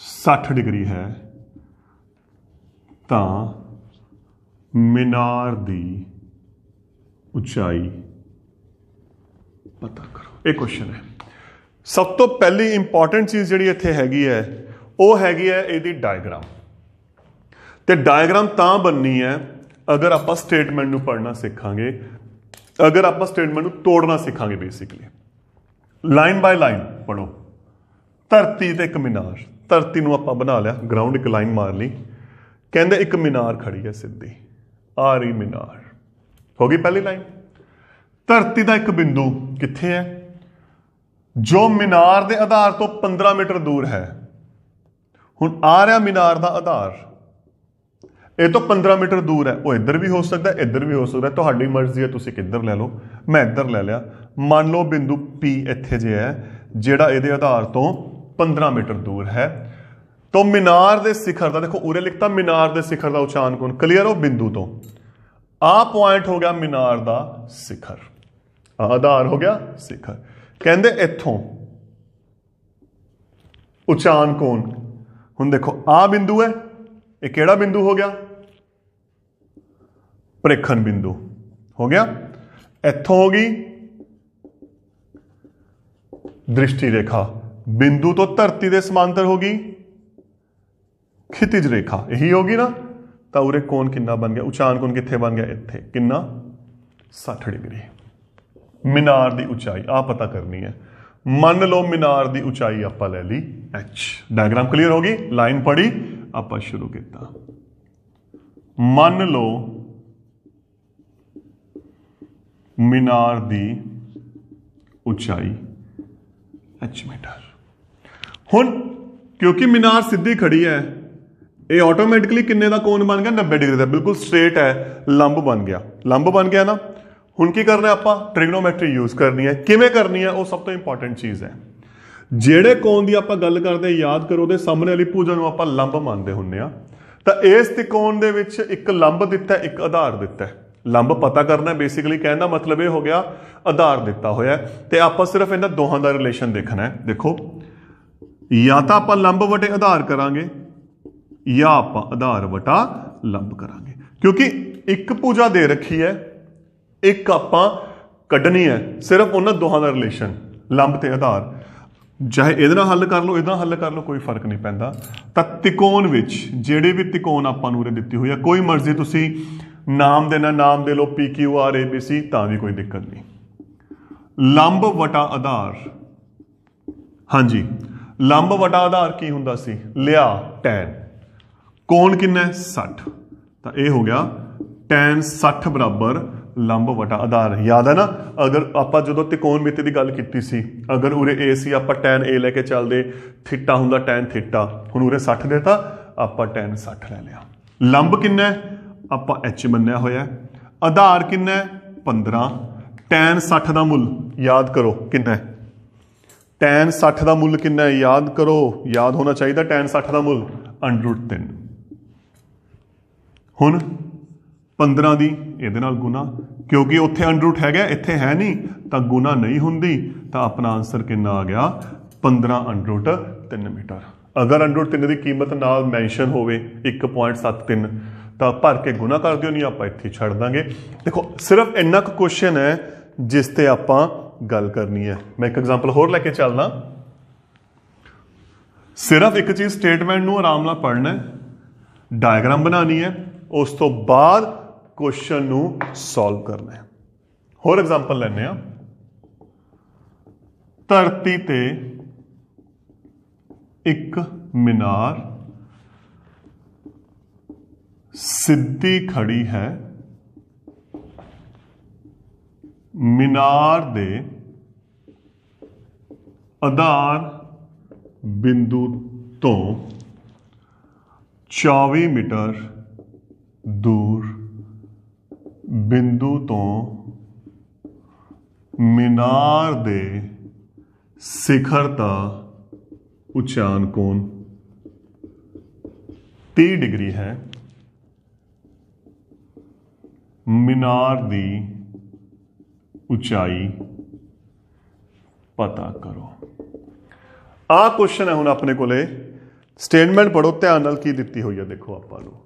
60 ਡਿਗਰੀ ਹੈ, ਤਾਂ ਮੀਨਾਰ ਦੀ ਉਚਾਈ ਪਤਾ ਕਰੋ। ਇਹ ਕੁਐਸਚਨ ਹੈ। ਸਭ ਤੋਂ ਪਹਿਲੀ ਇੰਪੋਰਟੈਂਟ ਚੀਜ਼ ਜਿਹੜੀ ਇੱਥੇ ਹੈਗੀ ਹੈ, ਉਹ ਹੈਗੀ ਹੈ ਇਹਦੀ ਡਾਇਗਰਾਮ ਤੇ ਡਾਇਗਰਾਮ ਤਾਂ ਬਣਨੀ ਹੈ ਅਗਰ ਆਪਾਂ ਸਟੇਟਮੈਂਟ ਨੂੰ ਪੜ੍ਹਨਾ ਸਿੱਖਾਂਗੇ, ਅਗਰ ਆਪਾਂ ਸਟੇਟਮੈਂਟ ਨੂੰ ਤੋੜਨਾ ਸਿੱਖਾਂਗੇ ਬੇਸਿਕਲੀ ਲਾਈਨ ਬਾਈ ਲਾਈਨ ਪੜੋ ਧਰਤੀ ਤੇ ਇੱਕ ਮੀਨਾਰ। ਧਰਤੀ ਨੂੰ ਆਪਾਂ ਬਣਾ ਲਿਆ ਗਰਾਊਂਡ ਇੱਕ ਲਾਈਨ ਮਾਰ ਲਈ। ਕਹਿੰਦੇ ਇੱਕ ਮੀਨਾਰ ਖੜੀ ਹੈ ਸਿੱਧੀ, ਆਰੀ ਰਹੀ ਮੀਨਾਰ। ਹੋ ਗਈ ਪਹਿਲੀ ਲਾਈਨ ਧਰਤੀ ਦਾ ਇੱਕ ਬਿੰਦੂ ਕਿੱਥੇ ਹੈ? ਜੋ ਮੀਨਾਰ ਦੇ ਆਧਾਰ ਤੋਂ 15 ਮੀਟਰ ਦੂਰ ਹੈ, ਹੁਣ ਆ ਰਿਹਾ ਮੀਨਾਰ ਦਾ ਆਧਾਰ। ਇਹ ਤੋਂ 15 ਮੀਟਰ ਦੂਰ ਹੈ। ਉਹ ਇੱਧਰ ਵੀ ਹੋ ਸਕਦਾ ਇੱਧਰ ਵੀ ਹੋ ਸਕਦਾ ਤੁਹਾਡੀ ਮਰਜ਼ੀ ਹੈ, ਤੁਸੀਂ ਕਿੱਧਰ ਲੈ ਲਓ। ਮੈਂ ਇੱਧਰ ਲੈ ਲਿਆ। ਮੰਨ ਲਓ ਬਿੰਦੂ P ਇੱਥੇ ਜੇ ਹੈ, ਜਿਹੜਾ ਇਹਦੇ ਆਧਾਰ ਤੋਂ 15 ਮੀਟਰ ਦੂਰ ਹੈ। ਤੋਂ ਮੀਨਾਰ ਦੇ ਸਿਖਰ ਦਾ, ਦੇਖੋ ਉਰੇ ਲਿਖਤਾ ਮੀਨਾਰ ਦੇ ਸਿਖਰ ਦਾ ਉਚਾਨ ਕੋਣ? ਕਲੀਅਰ ਹੋ? ਬਿੰਦੂ ਤੋਂ। ਆ ਪੁਆਇੰਟ ਹੋ ਗਿਆ ਮੀਨਾਰ ਦਾ ਸਿਖਰ। ਆਹ ਆਧਾਰ ਹੋ ਗਿਆ ਸਿਖਰ। ਕਹਿੰਦੇ ਇੱਥੋਂ। ਉਚਾਨ ਕੋਣ। ਹੁਣ ਦੇਖੋ, ਆ ਬਿੰਦੂ ਹੈ, ਇਹ ਕਿਹੜਾ ਬਿੰਦੂ ਹੋ ਗਿਆ? ਪ੍ਰੇਖਣ ਬਿੰਦੂ। ਹੋ ਗਿਆ? ਇੱਥੋਂ ਹੋ ਗਈ ਦ੍ਰਿਸ਼ਟੀ ਰੇਖਾ। ਬਿੰਦੂ ਤੋਂ ਧਰਤੀ ਦੇ ਸਮਾਂਤਰ ਹੋ ਗਈ ਖਿਤਿਜ ਰੇਖਾ। ਇਹੀ ਹੋਗੀ ਨਾ? ਤਾਂ ਉਰੇ ਕੋਣ ਕਿੰਨਾ ਬਣ ਗਿਆ? ਉਚਾਨ ਕੋਣ ਕਿੱਥੇ ਬਣ ਗਿਆ? ਇੱਥੇ। ਕਿੰਨਾ? 60 ਡਿਗਰੀ। ਮੀਨਾਰ ਦੀ ਉਚਾਈ ਆ ਪਤਾ ਕਰਨੀ ਹੈ ਮੰਨ ਲਓ ਮੀਨਾਰ ਦੀ ਉਚਾਈ ਆਪਾਂ ਲੈ ਲਈ h ਡਾਇਗਰਾਮ ਕਲੀਅਰ ਹੋ ਗਈ ਲਾਈਨ ਪੜੀ ਆਪਾਂ ਸ਼ੁਰੂ ਕੀਤਾ ਮੰਨ ਲਓ ਮੀਨਾਰ ਦੀ ਉਚਾਈ h ਮੀਟਰ ਹੁਣ ਕਿਉਂਕਿ ਮੀਨਾਰ ਸਿੱਧੀ ਖੜੀ ਹੈ ਇਹ ਆਟੋਮੈਟਿਕਲੀ ਕਿੰਨੇ ਦਾ ਕੋਣ ਬਣ ਗਿਆ 90 ਡਿਗਰੀ ਦਾ ਬਿਲਕੁਲ ਸਟ੍ਰੇਟ ਹੈ ਲੰਬ ਬਣ ਗਿਆ ਲੰਬ ਬਣ ਗਿਆ ਨਾ ਹੁਣ ਕੀ ਕਰਨਾ ਆਪਾਂ? ਟ੍ਰਿਗਨੋਮੈਟਰੀ ਯੂਜ਼ ਕਰਨੀ ਹੈ। ਕਿਵੇਂ ਕਰਨੀ ਹੈ? ਉਹ ਸਭ ਤੋਂ ਇੰਪੋਰਟੈਂਟ ਚੀਜ਼ ਹੈ। ਜਿਹੜੇ ਕੋਣ ਦੀ ਆਪਾਂ ਗੱਲ ਕਰਦੇ ਯਾਦ ਕਰੋ, ਉਹਦੇ ਸਾਹਮਣੇ ਵਾਲੀ ਭੁਜਾ ਨੂੰ ਆਪਾਂ ਲੰਬ ਮੰਨਦੇ ਹੁੰਨੇ ਆ ਤਾਂ ਇਸ ਤਿਕੋਣ ਦੇ ਵਿੱਚ ਇੱਕ ਲੰਬ ਦਿੱਤਾ, ਇੱਕ ਆਧਾਰ ਦਿੱਤਾ ਲੰਬ ਪਤਾ ਕਰਨਾ ਬੇਸਿਕਲੀ ਕਹਿਣ ਦਾ ਮਤਲਬ ਇਹ ਹੋ ਗਿਆ, ਆਧਾਰ ਦਿੱਤਾ ਹੋਇਆ ਤੇ ਆਪਾਂ ਸਿਰਫ ਇਹਨਾਂ ਦੋਹਾਂ ਦਾ ਰਿਲੇਸ਼ਨ ਦੇਖਣਾ ਹੈ। ਦੇਖੋ, ਜਾਂ ਤਾਂ ਆਪਾਂ ਲੰਬ ਵਟੇ ਆਧਾਰ ਕਰਾਂਗੇ, ਜਾਂ ਆਪਾਂ ਆਧਾਰ ਵਟਾ ਲੰਬ ਕਰਾਂਗੇ। ਕਿਉਂਕਿ ਇੱਕ ਪੂਜਾ ਦੇ ਰੱਖੀ ਹੈ ਇੱਕ ਆਪਾਂ ਕੱਢਣੀ ਹੈ, ਸਿਰਫ ਉਹਨਾਂ ਦੋਹਾਂ ਦਾ ਰਿਲੇਸ਼ਨ ਲੰਬ ਤੇ ਆਧਾਰ। ਚਾਹੇ ਇਹਦੇ ਨਾਲ ਹੱਲ ਕਰ ਲਓ, ਇਹਦਾ ਹੱਲ ਕਰ ਲਓ, ਕੋਈ ਫ਼ਰਕ ਨਹੀਂ ਪੈਂਦਾ। ਤਾਂ ਤਿਕੋਣ ਵਿੱਚ ਜਿਹੜੇ ਵੀ ਤਿਕੋਣ ਆਪਾਂ ਨੂੰ ਉਰੇ ਦਿੱਤੀ ਹੋਈ ਹੈ ਕੋਈ ਮਰਜ਼ੀ ਤੁਸੀਂ ਨਾਮ ਦੇਣਾ ਨਾਮ ਦੇ ਲਓ ਪੀ Q R A B C ਤਾਂ ਵੀ ਕੋਈ ਦਿੱਕਤ ਨਹੀਂ। ਲੰਬ ਵਟਾ ਆਧਾਰ। ਹਾਂਜੀ, ਲੰਬ ਵਟਾ ਆਧਾਰ ਕੀ ਹੁੰਦਾ ਸੀ? ਲਿਆ ਟੈਨ ਕੋਣ ਕਿੰਨਾ ਹੈ? 60 ਤਾਂ ਇਹ ਹੋ ਗਿਆ ਟੈਨ 60 ਬਰਾਬਰ ਲੰਬ ਵਟਾ ਆਧਾਰ। ਯਾਦ ਹੈ ਨਾ, ਅਗਰ ਆਪਾਂ ਜਦੋਂ ਤਿਕੋਣ ਮਿਤੀ ਦੀ ਗੱਲ ਕੀਤੀ ਸੀ, ਅਗਰ ਉਰੇ a ਸੀ, ਆਪਾਂ tan a ਲੈ ਕੇ ਚੱਲਦੇ, ਥੀਟਾ ਹੁੰਦਾ tan ਥੀਟਾ। ਹੁਣ ਉਰੇ 60 ਦੇਤਾ ਆਪਾਂ tan 60 ਲੈ ਲਿਆ। ਲੰਬ ਕਿੰਨਾ ਹੈ? ਆਪਾਂ h ਮੰਨਿਆ ਹੋਇਆ ਆਧਾਰ ਕਿੰਨਾ ਹੈ? 15 tan 60 ਦਾ ਮੁੱਲ, ਯਾਦ ਕਰੋ ਕਿੰਨਾ ਹੈ। tan 60 ਦਾ ਮੁੱਲ ਕਿੰਨਾ ਹੈ? ਯਾਦ ਕਰੋ, ਯਾਦ ਹੋਣਾ ਚਾਹੀਦਾ tan 60 ਦਾ ਮੁੱਲ। ਅੰਡਰ 3 ਹੁਣ 15 ਦੀ, ਇਹਦੇ ਨਾਲ ਗੁਣਾ ਕਿਉਂਕਿ ਉੱਥੇ ਅੰਡਰ ਹੈਗਾ, ਇੱਥੇ ਹੈ ਨਹੀਂ, ਤਾਂ ਗੁਣਾ ਨਹੀਂ ਹੁੰਦੀ। ਤਾਂ ਆਪਣਾ ਆਨਸਰ ਕਿੰਨਾ ਆ ਗਿਆ? 15 ਅੰਡਰ 3 ਮੀਟਰ। ਅਗਰ ਅੰਡਰ 3 ਦੀ ਕੀਮਤ ਨਾਲ ਮੈਂਸ਼ਨ ਹੋਵੇ 1.73 ਤਾਂ ਭਰ ਕੇ ਗੁਣਾ ਕਰ ਦਿਓ, ਨਹੀਂ ਆਪਾਂ ਇੱਥੇ ਛੱਡ ਦਾਂਗੇ। ਦੇਖੋ, ਸਿਰਫ ਇੰਨਾ ਕੁ ਕੁਐਸਚਨ ਹੈ, ਜਿਸ ਤੇ ਆਪਾਂ ਗੱਲ ਕਰਨੀ ਹੈ। ਮੈਂ ਇੱਕ ਐਗਜ਼ਾਮਪਲ ਹੋਰ ਲੈ ਕੇ ਚੱਲਦਾ। ਸਿਰਫ ਇੱਕ ਚੀਜ਼ ਸਟੇਟਮੈਂਟ ਨੂੰ ਆਰਾਮ ਨਾਲ ਪੜ੍ਹਨਾ ਹੈ ਡਾਇਗਰਾਮ ਬਣਾਉਣੀ ਹੈ, ਉਸ ਤੋਂ ਬਾਅਦ ਕੁਐਸਚਨ ਨੂੰ ਸੋਲਵ ਕਰਨਾ ਹੈ। ਹੋਰ ਐਗਜ਼ਾਮਪਲ ਲੈਣੇ ਆ ਧਰਤੀ ਤੇ ਇੱਕ ਮੀਨਾਰ ਸਿੱਧੀ ਖੜੀ ਹੈ। ਮੀਨਾਰ ਦੇ ਆਧਾਰ ਬਿੰਦੂ ਤੋਂ 24 ਮੀਟਰ ਦੂਰ ਬਿੰਦੂ ਤੋਂ ਮੀਨਾਰ ਦੇ ਸਿਖਰ ਦਾ ਉਚਾਨ ਕੋਣ 30 ਡਿਗਰੀ ਹੈ ਮੀਨਾਰ ਦੀ ਉਚਾਈ ਪਤਾ ਕਰੋ ਆਹ ਕੁਐਸਚਨ ਹੈ ਹੁਣ ਆਪਣੇ ਕੋਲੇ ਸਟੇਟਮੈਂਟ ਪੜੋ ਧਿਆਨ ਨਾਲ ਕੀ ਦਿੱਤੀ ਹੋਈ ਹੈ ਦੇਖੋ ਆਪਾਂ ਨੂੰ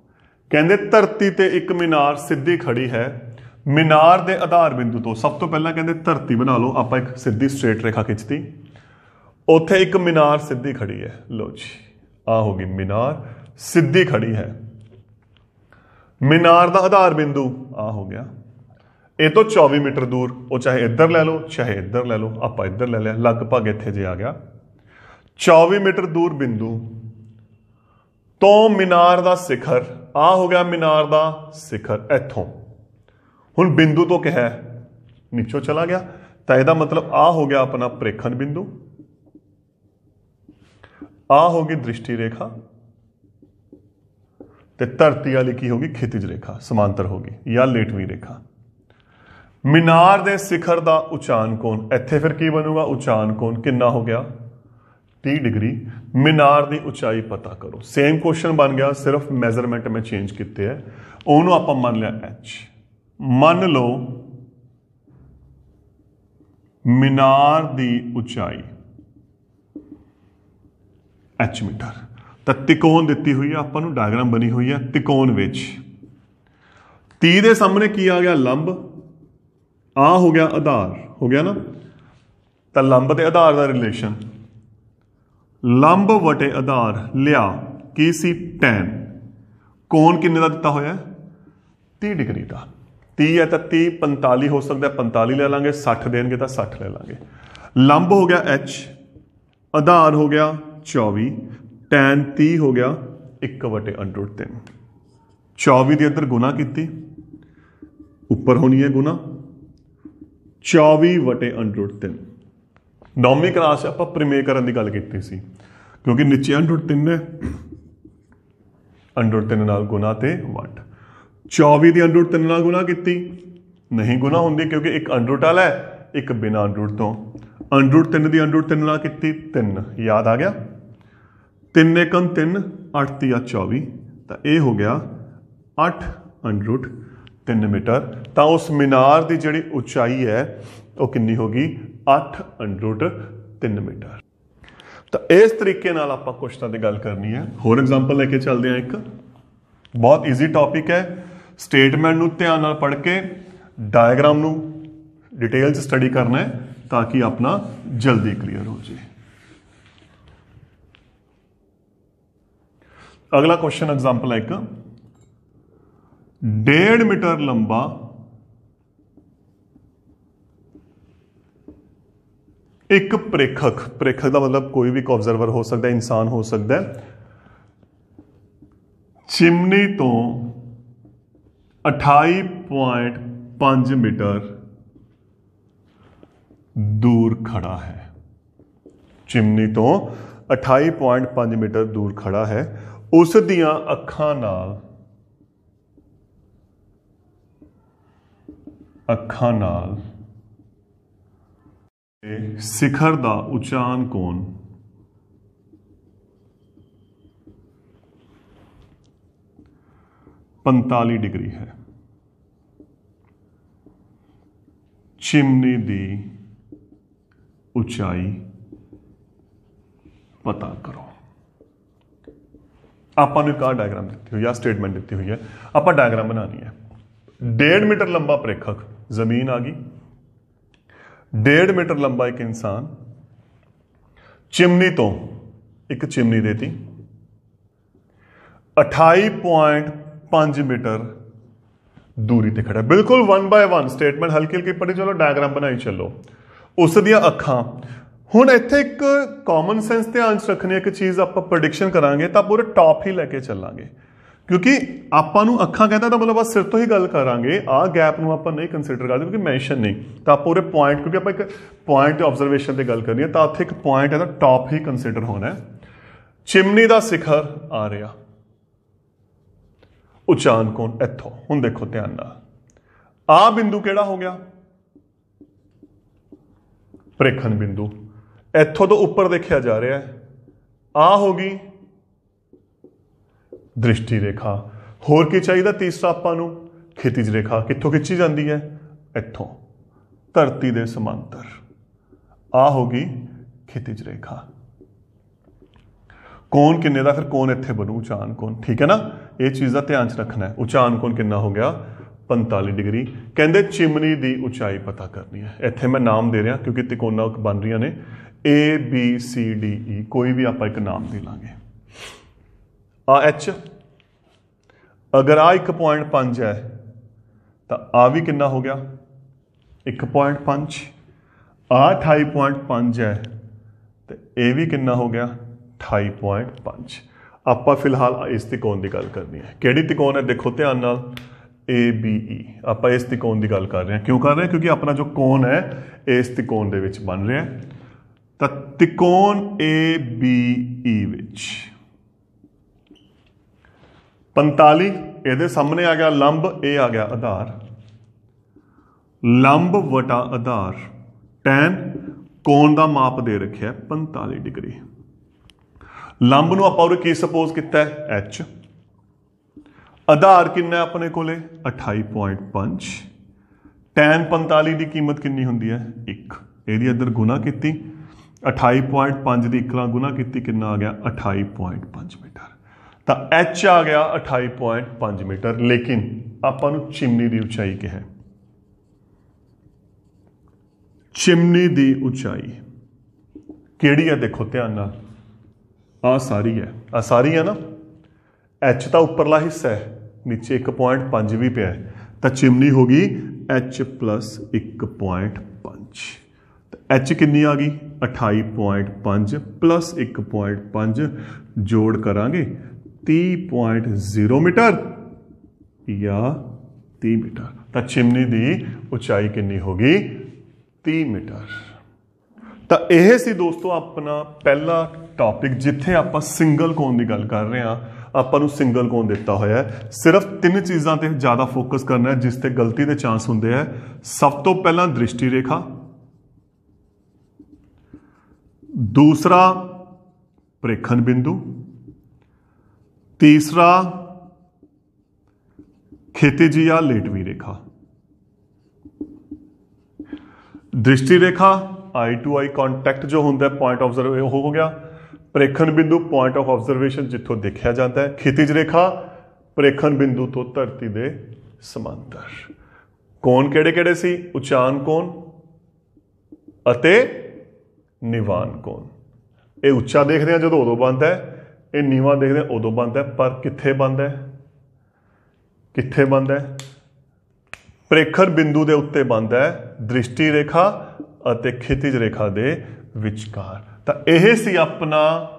ਕਹਿੰਦੇ, ਧਰਤੀ ਤੇ ਇੱਕ ਮੀਨਾਰ ਸਿੱਧੀ ਖੜੀ ਹੈ। ਮੀਨਾਰ ਦੇ ਆਧਾਰ ਬਿੰਦੂ ਤੋਂ ਸਭ ਤੋਂ ਪਹਿਲਾਂ ਕਹਿੰਦੇ, ਧਰਤੀ ਬਣਾ ਲਓ। ਆਪਾਂ ਇੱਕ ਸਿੱਧੀ ਸਟ੍ਰੇਟ ਰੇਖਾ ਖਿੱਚਤੀ। ਉੱਥੇ ਇੱਕ ਮੀਨਾਰ ਸਿੱਧੀ ਖੜੀ ਹੈ। ਲਓ ਜੀ ਆ ਹੋ ਗਈ ਮੀਨਾਰ। ਸਿੱਧੀ ਖੜੀ ਹੈ। ਮੀਨਾਰ ਦਾ ਆਧਾਰ ਬਿੰਦੂ ਆ ਹੋ ਗਿਆ। ਇਹ ਤੋਂ 24 ਮੀਟਰ ਦੂਰ, ਉਹ ਚਾਹੇ ਇੱਧਰ ਲੈ ਲਓ, ਚਾਹੇ ਇੱਧਰ ਲੈ ਲਓ, ਆਪਾਂ ਇੱਧਰ ਲੈ ਲਿਆ। ਲਗਭਗ ਇੱਥੇ ਜੇ ਆ ਗਿਆ। 24 ਮੀਟਰ ਦੂਰ ਬਿੰਦੂ ਤੋਂ ਮੀਨਾਰ ਦਾ ਸਿਖਰ ਆ ਹੋ ਗਿਆ ਮੀਨਾਰ ਦਾ ਸਿਖਰ ਇੱਥੋਂ ਹੁਣ ਬਿੰਦੂ ਤੋਂ ਕਿਹਾ ਨੀਚੋਂ ਚਲਾ ਗਿਆ ਤਾਂ ਇਹਦਾ ਮਤਲਬ ਆ ਹੋ ਗਿਆ ਆਪਣਾ ਪ੍ਰੇਖਣ ਬਿੰਦੂ ਆ ਹੋ ਗਈ ਦ੍ਰਿਸ਼ਟੀ ਰੇਖਾ ਤੇ ਧਰਤੀ ਵਾਲੀ ਕੀ ਹੋਗੀ ਖਿਤਿਜ ਰੇਖਾ ਸਮਾਂਤਰ ਹੋਗੀ ਜਾਂ ਲੇਟਵੀਂ ਰੇਖਾ ਮੀਨਾਰ ਦੇ ਸਿਖਰ ਦਾ ਉਚਾਨ ਕੋਣ ਇੱਥੇ ਫਿਰ ਕੀ ਬਣੂਗਾ ਉਚਾਨ ਕੋਣ ਕਿੰਨਾ ਹੋ ਗਿਆ 30 ਡਿਗਰੀ, ਮੀਨਾਰ ਦੀ ਉਚਾਈ ਪਤਾ ਕਰੋ। ਸੇਮ ਕੁਐਸਚਨ ਬਣ ਗਿਆ, ਸਿਰਫ ਮੈਜ਼ਰਮੈਂਟ ਮੈਂ ਚੇਂਜ ਕੀਤੇ ਹੈ ਉਹਨੂੰ ਆਪਾਂ ਮੰਨ ਲਿਆ h ਮੰਨ ਲਓ, ਮੀਨਾਰ ਦੀ ਉਚਾਈ h ਮੀਟਰ। ਤਾਂ ਤਿਕੋਣ ਦਿੱਤੀ ਹੋਈ ਹੈ ਆਪਾਂ ਨੂੰ ਡਾਇਗਰਾਮ ਬਣੀ ਹੋਈ ਹੈ ਤਿਕੋਣ ਵਿੱਚ। 30 ਦੇ ਸਾਹਮਣੇ ਕੀ ਆ ਗਿਆ? ਲੰਬ। ਆ ਹੋ ਗਿਆ ਆਧਾਰ। ਹੋ ਗਿਆ ਨਾ? ਤਾਂ ਲੰਬ ਤੇ ਆਧਾਰ ਦਾ ਰਿਲੇਸ਼ਨ ਲੰਬ ਵਟੇ ਆਧਾਰ ਲਿਆ। ਕੀ ਸੀ? tan ਕੋਣ ਕਿੰਨੇ ਦਾ ਦਿੱਤਾ ਹੋਇਆ ਹੈ? 30 ਡਿਗਰੀ ਦਾ। 30 ਹੈ ਤਾਂ 30 45 ਹੋ ਸਕਦਾ 45 ਲੈ ਲਾਂਗੇ 60 ਦੇਣਗੇ ਤਾਂ 60 ਲੈ ਲਾਂਗੇ। ਲੰਬ ਹੋ ਗਿਆ h, ਆਧਾਰ ਹੋ ਗਿਆ 24 tan 30 ਹੋ ਗਿਆ 1 ਵਟੇ ਅੰਡਰ 3 24 ਦੇ ਅੰਦਰ ਗੁਣਾ ਕੀਤੀ। ਉੱਪਰ ਹੋਣੀ ਹੈ ਗੁਣਾ। 24 ਵਟੇ ਅੰਡਰ 3 ਨੌਵੀਂ ਕਲਾਸ 'ਚ ਆਪਾਂ ਪ੍ਰੀਮੇ ਕਰਨ ਦੀ ਗੱਲ ਕੀਤੀ ਸੀ। ਕਿਉਂਕਿ ਨੀਚੇ ਅੰਡਰ 3 ਹੈ ਅੰਡਰ 3 ਨਾਲ ਗੁਣਾ ਤੇ ਵਟ। 24 ਦੀ ਅੰਡਰ 3 ਨਾਲ ਗੁਣਾ ਕੀਤੀ। ਨਹੀਂ ਗੁਣਾ ਹੁੰਦੀ ਕਿਉਂਕਿ ਇੱਕ ਅੰਡਰ ਵਾਲਾ ਹੈ, ਇੱਕ ਬਿਨਾ ਅੰਡਰ ਤੋਂ। ਅੰਡਰ 3 ਦੀ ਅੰਡਰ 3 ਨਾਲ ਕੀਤੀ 3 ਯਾਦ ਆ ਗਿਆ? 3 ਏਕਮ 3 8 ਤੀਆ 24 ਤਾਂ ਇਹ ਹੋ ਗਿਆ 8 ਅੰਡਰ 3 ਮੀਟਰ। ਤਾਂ ਉਸ ਮੀਨਾਰ ਦੀ ਜਿਹੜੀ ਉਚਾਈ ਹੈ ਉਹ ਕਿੰਨੀ ਹੋ ਗਈ? 8 ਅੰਡਰ 3 ਮੀਟਰ। ਤਾਂ ਇਸ ਤਰੀਕੇ ਨਾਲ ਆਪਾਂ ਕੁਐਸਚਨਾਂ ਦੀ ਗੱਲ ਕਰਨੀ ਹੈ। ਹੋਰ ਐਗਜ਼ਾਮਪਲ ਲੈ ਕੇ ਚੱਲਦੇ ਹਾਂ ਇੱਕ। ਬਹੁਤ ਈਜ਼ੀ ਟੌਪਿਕ ਹੈ। ਸਟੇਟਮੈਂਟ ਨੂੰ ਧਿਆਨ ਨਾਲ ਪੜ੍ਹ ਕੇ ਡਾਇਗਰਾਮ ਨੂੰ ਡਿਟੇਲ ਚ ਸਟੱਡੀ ਕਰਨਾ ਹੈ ਤਾਂ ਕਿ ਆਪਣਾ ਜਲਦੀ ਕਲੀਅਰ ਹੋ ਜਾਏ। ਅਗਲਾ ਕੁਐਸਚਨ ਐਗਜ਼ਾਮਪਲ ਹੈ ਇੱਕ। 1.5 ਮੀਟਰ ਲੰਬਾ ਇੱਕ ਪ੍ਰੇਖਕ ਪ੍ਰੇਖਕ ਦਾ ਮਤਲਬ ਕੋਈ ਵੀ ਆਬਜ਼ਰਵਰ ਹੋ ਸਕਦਾ ਹੈ ਇਨਸਾਨ ਹੋ ਸਕਦਾ ਹੈ ਚਿਮਨੀ ਤੋਂ 28.5 ਮੀਟਰ ਦੂਰ ਖੜਾ ਹੈ ਚਿਮਨੀ ਤੋਂ 28.5 ਮੀਟਰ ਦੂਰ ਖੜਾ ਹੈ ਉਸ ਦੀਆਂ ਅੱਖਾਂ ਨਾਲ ਅੱਖਾਂ ਨਾਲ ਤੇ ਸਿਖਰ ਦਾ ਉਚਾਨ ਕੋਣ ਪੰਤਾਲੀ ਡਿਗਰੀ ਹੈ ਚਿਮਨੀ ਦੀ ਉਚਾਈ ਪਤਾ ਕਰੋ ਆਪਾਂ ਨੂੰ ਇੱਕ ਆਹ ਡਾਇਗਰਾਮ ਦਿੱਤੀ ਹੋਈ ਹੈ ਸਟੇਟਮੈਂਟ ਦਿੱਤੀ ਹੋਈ ਹੈ ਆਪਾਂ ਡਾਇਗਰਾਮ ਬਣਾਉਣੀ ਹੈ 1.5 ਮੀਟਰ ਲੰਬਾ ਪ੍ਰੇਖਕ ਜ਼ਮੀਨ ਆ ਗਈ 1.5 ਮੀਟਰ ਲੰਬਾ ਇੱਕ ਇਨਸਾਨ ਚਿਮਨੀ ਤੋਂ ਇੱਕ ਚਿਮਨੀ ਦੇਤੀ 28.5 ਮੀਟਰ ਦੂਰੀ ਤੇ ਖੜਾ ਹੈ। ਬਿਲਕੁਲ 1 ਬਾय 1 ਸਟੇਟਮੈਂਟ ਹਲਕੀ ਹਲਕੀ ਪੜ੍ਹੀ ਚਲੋ ਡਾਇਗਰਾਮ ਬਣਾਈ ਚੱਲੋ ਉਸ ਦੀਆਂ ਅੱਖਾਂ ਹੁਣ ਇੱਥੇ ਇੱਕ ਕਾਮਨ ਸੈਂਸ ਧਿਆਨ 'ਚ ਰੱਖਣੀ ਇੱਕ ਚੀਜ਼ ਆਪਾਂ ਪ੍ਰੈਡਿਕਸ਼ਨ ਕਰਾਂਗੇ ਤਾਂ ਪੂਰੇ ਟੌਪ ਹੀ ਲੈ ਕੇ ਚੱਲਾਂਗੇ ਕਿਉਂਕਿ ਆਪਾਂ ਨੂੰ ਅੱਖਾਂ ਕਹਿੰਦਾ ਤਾਂ ਮਤਲਬ ਬਸ ਸਿਰ ਤੋਂ ਹੀ ਗੱਲ ਕਰਾਂਗੇ। ਆਹ ਗੈਪ ਨੂੰ ਆਪਾਂ ਨਹੀਂ ਕੰਸੀਡਰ ਕਰਦੇ ਕਿਉਂਕਿ ਮੈਂਸ਼ਨ ਨਹੀਂ। ਤਾਂ ਆਪਾਂ ਪੂਰੇ ਪੁਆਇੰਟ ਕਿਉਂਕਿ ਆਪਾਂ ਇੱਕ ਪੁਆਇੰਟ ਤੇ ਆਬਜ਼ਰਵੇਸ਼ਨ ਤੇ ਗੱਲ ਕਰਨੀ ਹੈ, ਤਾਂ ਉੱਥੇ ਇੱਕ ਪੁਆਇੰਟ ਹੈ ਤਾਂ ਟੌਪ ਹੀ ਕੰਸੀਡਰ ਹੋਣਾ ਹੈ। ਚਿਮਨੀ ਦਾ ਸਿਖਰ ਆ ਰਿਹਾ। ਉਚਾਨ ਕੋਣ? ਇੱਥੋਂ। ਹੁਣ ਦੇਖੋ ਧਿਆਨ ਨਾਲ। ਆ ਬਿੰਦੂ ਕਿਹੜਾ ਹੋ ਗਿਆ? ਪ੍ਰੇਖਣ ਬਿੰਦੂ। ਇੱਥੋਂ ਤੋਂ ਉੱਪਰ ਦੇਖਿਆ ਜਾ ਰਿਹਾ ਹੈ। ਆ ਹੋ ਗਈ ਦ੍ਰਿਸ਼ਟੀ ਰੇਖਾ। ਹੋਰ ਕੀ ਚਾਹੀਦਾ ਤੀਸਰਾ ਆਪਾਂ ਨੂੰ? ਖਿਤਿਜ ਰੇਖਾ। ਕਿੱਥੋਂ ਖਿੱਚੀ ਜਾਂਦੀ ਹੈ? ਇੱਥੋਂ। ਧਰਤੀ ਦੇ ਸਮਾਂਤਰ। ਆ ਹੋ ਗਈ ਖਿਤਿਜ ਰੇਖਾ। ਕੋਣ ਕਿੰਨੇ ਦਾ, ਫਿਰ ਕੋਣ ਇੱਥੇ ਬਣੂ? ਉਚਾਨ ਕੋਣ? ਠੀਕ ਹੈ ਨਾ? ਇਹ ਚੀਜ਼ ਦਾ ਧਿਆਨ ਚ ਰੱਖਣਾ ਹੈ। ਉਚਾਨ ਕੋਣ ਕਿੰਨਾ ਹੋ ਗਿਆ? 45 ਡਿਗਰੀ। ਕਹਿੰਦੇ ਚਿਮਨੀ ਦੀ ਉਚਾਈ ਪਤਾ ਕਰਨੀ ਹੈ। ਇੱਥੇ ਮੈਂ ਨਾਮ ਦੇ ਰਿਹਾ ਕਿਉਂਕਿ ਤਿਕੋਣਾ ਬਣ ਰਹੀਆਂ ਨੇ। A, B, C, D E ਕੋਈ ਵੀ ਆਪਾਂ ਇੱਕ ਨਾਮ ਦੇ ਲਾਂਗੇ। ਆ H ਅਗਰ ਆ 1.5 ਹੈ, ਤਾਂ ਆ ਵੀ ਕਿੰਨਾ ਹੋ ਗਿਆ? 1.5 ਆ 28.5 ਹੈ, ਤੇ ਇਹ ਵੀ ਕਿੰਨਾ ਹੋ ਗਿਆ? 28.5 ਆਪਾਂ ਫਿਲਹਾਲ ਇਸ ਤਿਕੋਣ ਦੀ ਗੱਲ ਕਰਨੀ ਹੈ। ਕਿਹੜੀ ਤਿਕੋਣ ਹੈ? ਦੇਖੋ ਧਿਆਨ ਨਾਲ। ABE ਆਪਾਂ ਇਸ ਤਿਕੋਣ ਦੀ ਗੱਲ ਕਰ ਰਹੇ ਹਾਂ। ਕਿਉਂ ਕਰ ਰਹੇ ਹਾਂ? ਕਿਉਂਕਿ ਆਪਣਾ ਜੋ ਕੋਣ ਹੈ ਇਸ ਤਿਕੋਣ ਦੇ ਵਿੱਚ ਬਣ ਰਿਹਾ ਹੈ। ਤਾਂ ਤਿਕੋਣ ABE ਵਿੱਚ। 45 ਇਹਦੇ ਸਾਹਮਣੇ ਆ ਗਿਆ ਲੰਬ, ਇਹ ਆ ਗਿਆ ਆਧਾਰ। ਲੰਬ ਵਟਾ ਆਧਾਰ। ਟੈਨ, ਕੋਣ ਦਾ ਮਾਪ ਦੇ ਰੱਖਿਆ 45 ਡਿਗਰੀ। ਲੰਬ ਨੂੰ ਆਪਾਂ ਉਹ ਕੀ ਸਪੋਜ਼ ਕੀਤਾ ਹੈ? H ਆਧਾਰ ਕਿੰਨਾ ਹੈ ਆਪਣੇ ਕੋਲੇ? 28.5 ਟੈਨ 45 ਦੀ ਕੀਮਤ ਕਿੰਨੀ ਹੁੰਦੀ ਹੈ? 1 ਇਹਦੀ ਅੰਦਰ ਗੁਣਾ ਕੀਤੀ। 28.5 ਦੀ 1 ਨਾਲ ਗੁਣਾ ਕੀਤੀ, ਕਿੰਨਾ ਆ ਗਿਆ? 28.5 ਮੀਟਰ। ਤਾਂ h ਆ ਗਿਆ 28.5 ਮੀਟਰ, ਲੇਕਿਨ ਆਪਾਂ ਨੂੰ ਚਿਮਨੀ ਦੀ ਉਚਾਈ ਕਿਹਾ। ਚਿਮਨੀ ਦੀ ਉਚਾਈ। ਕਿਹੜੀ ਹੈ? ਦੇਖੋ, ਧਿਆਨ ਨਾਲ। ਆ ਸਾਰੀ ਹੈ। ਆ ਸਾਰੀ ਹੈ ਨਾ? H ਤਾਂ ਉੱਪਰਲਾ ਹਿੱਸਾ ਹੈ, ਨੀਚੇ 1.5 ਵੀ ਪਿਆ ਹੈ। ਤਾਂ ਚਿਮਨੀ ਹੋ ਗਈ h 1.5 ਤਾਂ h ਕਿੰਨੀ ਆ ਗਈ? 28.5 1.5 ਜੋੜ ਕਰਾਂਗੇ। 30.0 ਮੀਟਰ ਜਾਂ 30 ਮੀਟਰ ਤਾਂ ਚਿਮਨੀ ਦੀ ਉਚਾਈ ਕਿੰਨੀ ਹੋਗੀ 30 ਮੀਟਰ ਤਾਂ ਇਹ ਸੀ ਦੋਸਤੋ ਆਪਣਾ ਪਹਿਲਾ ਟੌਪਿਕ ਜਿੱਥੇ ਆਪਾਂ ਸਿੰਗਲ ਕੋਨ ਦੀ ਗੱਲ ਕਰ ਰਹੇ ਹਾਂ ਆਪਾਂ ਨੂੰ ਸਿੰਗਲ ਕੋਨ ਦਿੱਤਾ ਹੋਇਆ ਹੈ ਸਿਰਫ ਤਿੰਨ ਚੀਜ਼ਾਂ ਤੇ ਜ਼ਿਆਦਾ ਫੋਕਸ ਕਰਨਾ ਹੈ ਜਿਸ ਤੇ ਗਲਤੀ ਦੇ ਚਾਂਸ ਹੁੰਦੇ ਆ ਸਭ ਤੋਂ ਪਹਿਲਾਂ ਦ੍ਰਿਸ਼ਟੀ ਰੇਖਾ ਦੂਸਰਾ ਪ੍ਰੇਖਣ ਬਿੰਦੂ ਤੀਸਰਾ ਖੇਤੀਜੀ ਜਾਂ ਲੇਟਵੀ ਰੇਖਾ ਦ੍ਰਿਸ਼ਟੀ ਰੇਖਾ ਆਈ ਟੂ ਆਈ ਕੰਟੈਕਟ ਜੋ ਹੁੰਦਾ ਹੈ ਪੁਆਇੰਟ ਆਬਜ਼ਰਵ ਉਹ ਹੋ ਗਿਆ ਪ੍ਰੇਖਣ ਬਿੰਦੂ ਪੁਆਇੰਟ ਆਫ ਆਬਜ਼ਰਵੇਸ਼ਨ ਜਿੱਥੋਂ ਦੇਖਿਆ ਜਾਂਦਾ ਹੈ ਖੇਤੀਜ ਰੇਖਾ ਪ੍ਰੇਖਣ ਬਿੰਦੂ ਤੋਂ ਧਰਤੀ ਦੇ ਸਮਾਂਤਰ ਕੋਣ ਕਿਹੜੇ ਕਿਹੜੇ ਸੀ ਉਚਾਨ ਕੋਣ ਅਤੇ ਨਿਵਾਨ ਕੋਣ ਇਹ ਉੱਚਾ ਦੇਖਦੇ ਆ ਜਦੋਂ ਉਦੋਂ ਬੰਦ ਹੈ ਇਹ ਨੀਵਾਂ ਦੇਖਦੇ ਉਦੋਂ ਬੰਦ ਹੈ, ਪਰ ਕਿੱਥੇ ਬੰਦ ਹੈ? ਕਿੱਥੇ ਬੰਦ ਹੈ? ਪ੍ਰੇਖਣ ਬਿੰਦੂ ਦੇ ਉੱਤੇ ਬੰਦ ਹੈ, ਦ੍ਰਿਸ਼ਟੀ ਰੇਖਾ ਅਤੇ ਖਿਤਿਜ ਰੇਖਾ ਦੇ ਵਿਚਕਾਰ। ਤਾਂ ਇਹ ਸੀ ਆਪਣਾ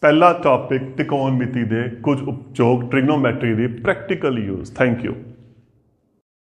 ਪਹਿਲਾ ਟੌਪਿਕ ਤਿਕੋਣਮਿਤੀ ਦੇ ਕੁਝ ਉਪਯੋਗ ਟ੍ਰਿਗਨੋਮੈਟਰੀ ਦੀ ਪ੍ਰੈਕਟੀਕਲ ਯੂਜ਼ ਥੈਂਕ ਯੂ